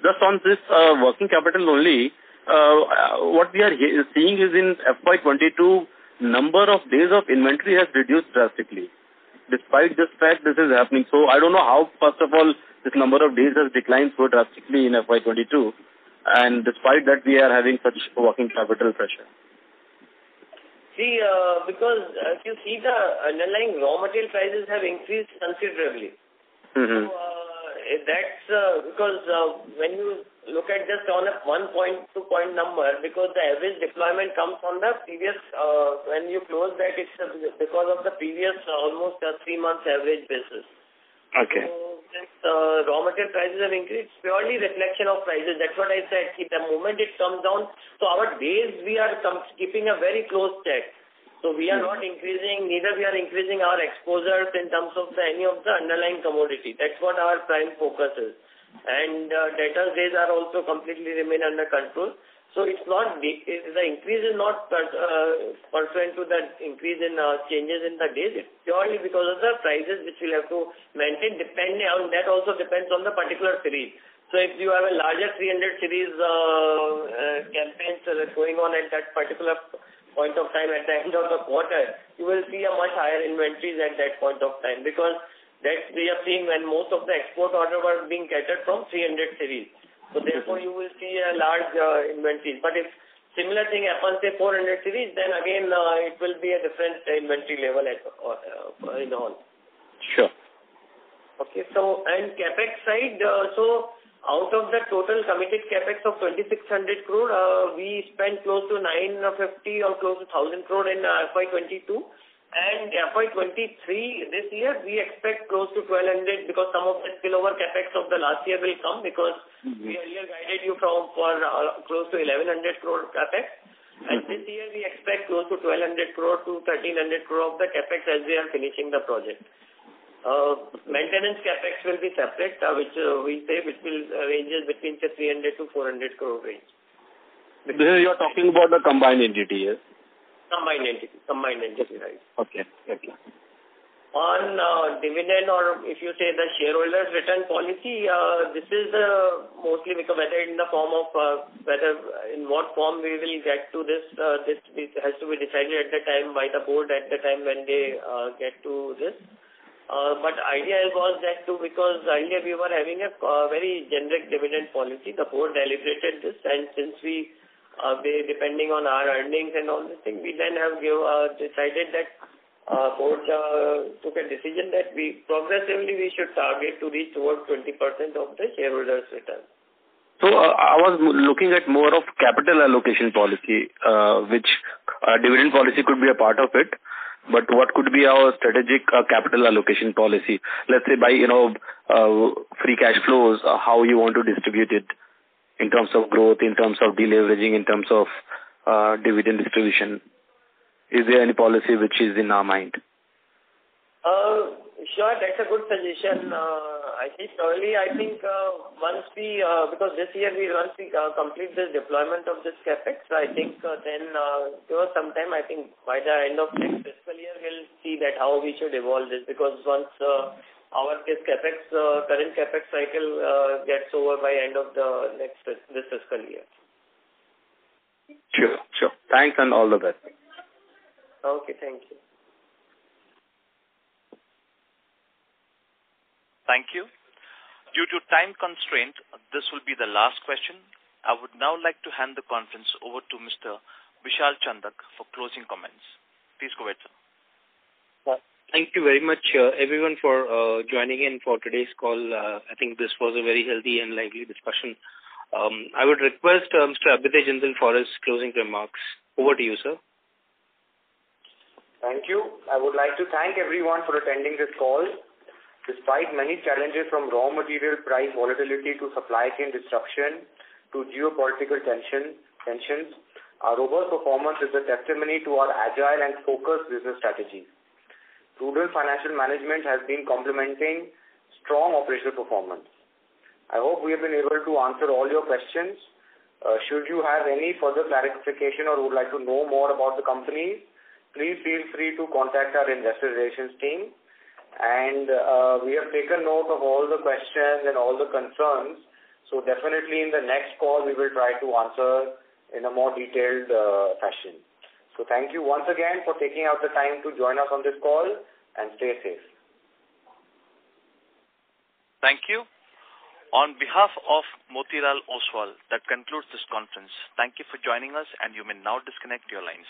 just on this uh, working capital only, uh, what we are seeing is in FY22, number of days of inventory has reduced drastically. Despite this fact, this is happening. So I don't know how, first of all, this number of days has declined so drastically in FY22, and despite that, we are having such working capital pressure. See, uh, because if you see the underlying raw material prices have increased considerably. Mm-hmm. So, uh, that's uh, because uh, when you look at just on a one point two point number, because the average deployment comes on the previous, uh, when you close that, it's because of the previous uh, almost uh, three months average basis. Okay. So, since uh, raw material prices have increased, purely reflection of prices. That's what I said. See, the moment it comes down, so our days we are keeping a very close check. So we are not increasing, neither we are increasing our exposures in terms of the, any of the underlying commodity. That's what our prime focus is. And uh, debtors days are also completely remain under control. So it's not, the increase is not uh, pursuant to the increase in uh, changes in the days. It's purely because of the prices which we'll have to maintain. Depending on that also depends on the particular series. So if you have a larger 300 series uh, uh, campaigns going on at that particular point of time at the end of the quarter, you will see a much higher inventories at that point of time because that we are seeing when most of the export order were being catered from 300 series. So therefore, you will see a large uh, inventory. But if similar thing happens, say 400 series, then again uh, it will be a different inventory level at uh, in all. Sure. Okay. So and capex side, uh, so out of the total committed capex of 2,600 crore, uh, we spent close to 950 or close to 1,000 crore in uh, FY22. And FY23, this year, we expect close to 1,200 because some of the spillover capex of the last year will come because Mm-hmm. we earlier guided you from for uh, close to 1,100 crore capex. And this year, we expect close to 1,200 crore to 1,300 crore of the capex as we are finishing the project. Uh, maintenance capex will be separate, uh, which uh, we say which will uh, ranges between say 300 to 400 crore range. This is you're talking about the combined entity, yes? Combined entity, combined entity, right. Okay, okay. On uh, dividend or if you say the shareholders return policy, uh, this is uh, mostly because whether in the form of uh, whether in what form we will get to this, uh, this has to be decided at the time by the board at the time when they uh, get to this. Uh, but idea was that too because earlier we were having a uh, very generic dividend policy. The board deliberated this and since we, uh, they, depending on our earnings and all this thing, we then have give, uh, decided that uh, board uh, took a decision that we progressively we should target to reach towards 20% of the shareholders' return. So uh, I was looking at more of capital allocation policy, uh, which uh, dividend policy could be a part of it. But what could be our strategic uh, capital allocation policy? Let's say by you know uh, free cash flows, uh, how you want to distribute it in terms of growth, in terms of deleveraging, in terms of uh, dividend distribution. Is there any policy which is in our mind? Uh, sure, that's a good suggestion. Uh, I think early, I think uh, once we, uh, because this year we once we uh, complete the deployment of this capex, I think uh, then uh, there was some time. I think by the end of next fiscal year, we'll see that how we should evolve this because once uh, our this capex uh, current capex cycle uh, gets over by end of the next this fiscal year. Sure, sure. Thanks and all the best. Okay, thank you. Thank you. Due to time constraint, this will be the last question. I would now like to hand the conference over to Mr. Vishal Chandak for closing comments. Please go ahead, sir. Thank you very much, uh, everyone, for uh, joining in for today's call. Uh, I think this was a very healthy and lively discussion. Um, I would request uh, Mr. Abhyuday Jindal for his closing remarks. Over to you, sir. Thank you. I would like to thank everyone for attending this call. Despite many challenges from raw material price volatility to supply chain disruption to geopolitical tension, tensions, our robust performance is a testimony to our agile and focused business strategy. Prudent financial management has been complementing strong operational performance. I hope we have been able to answer all your questions. Uh, should you have any further clarification or would like to know more about the company, please feel free to contact our investor relations team. And uh, we have taken note of all the questions and all the concerns. So definitely in the next call, we will try to answer in a more detailed uh, fashion. So thank you once again for taking out the time to join us on this call and stay safe. Thank you. On behalf of Motilal Oswal, that concludes this conference. Thank you for joining us, and you may now disconnect your lines.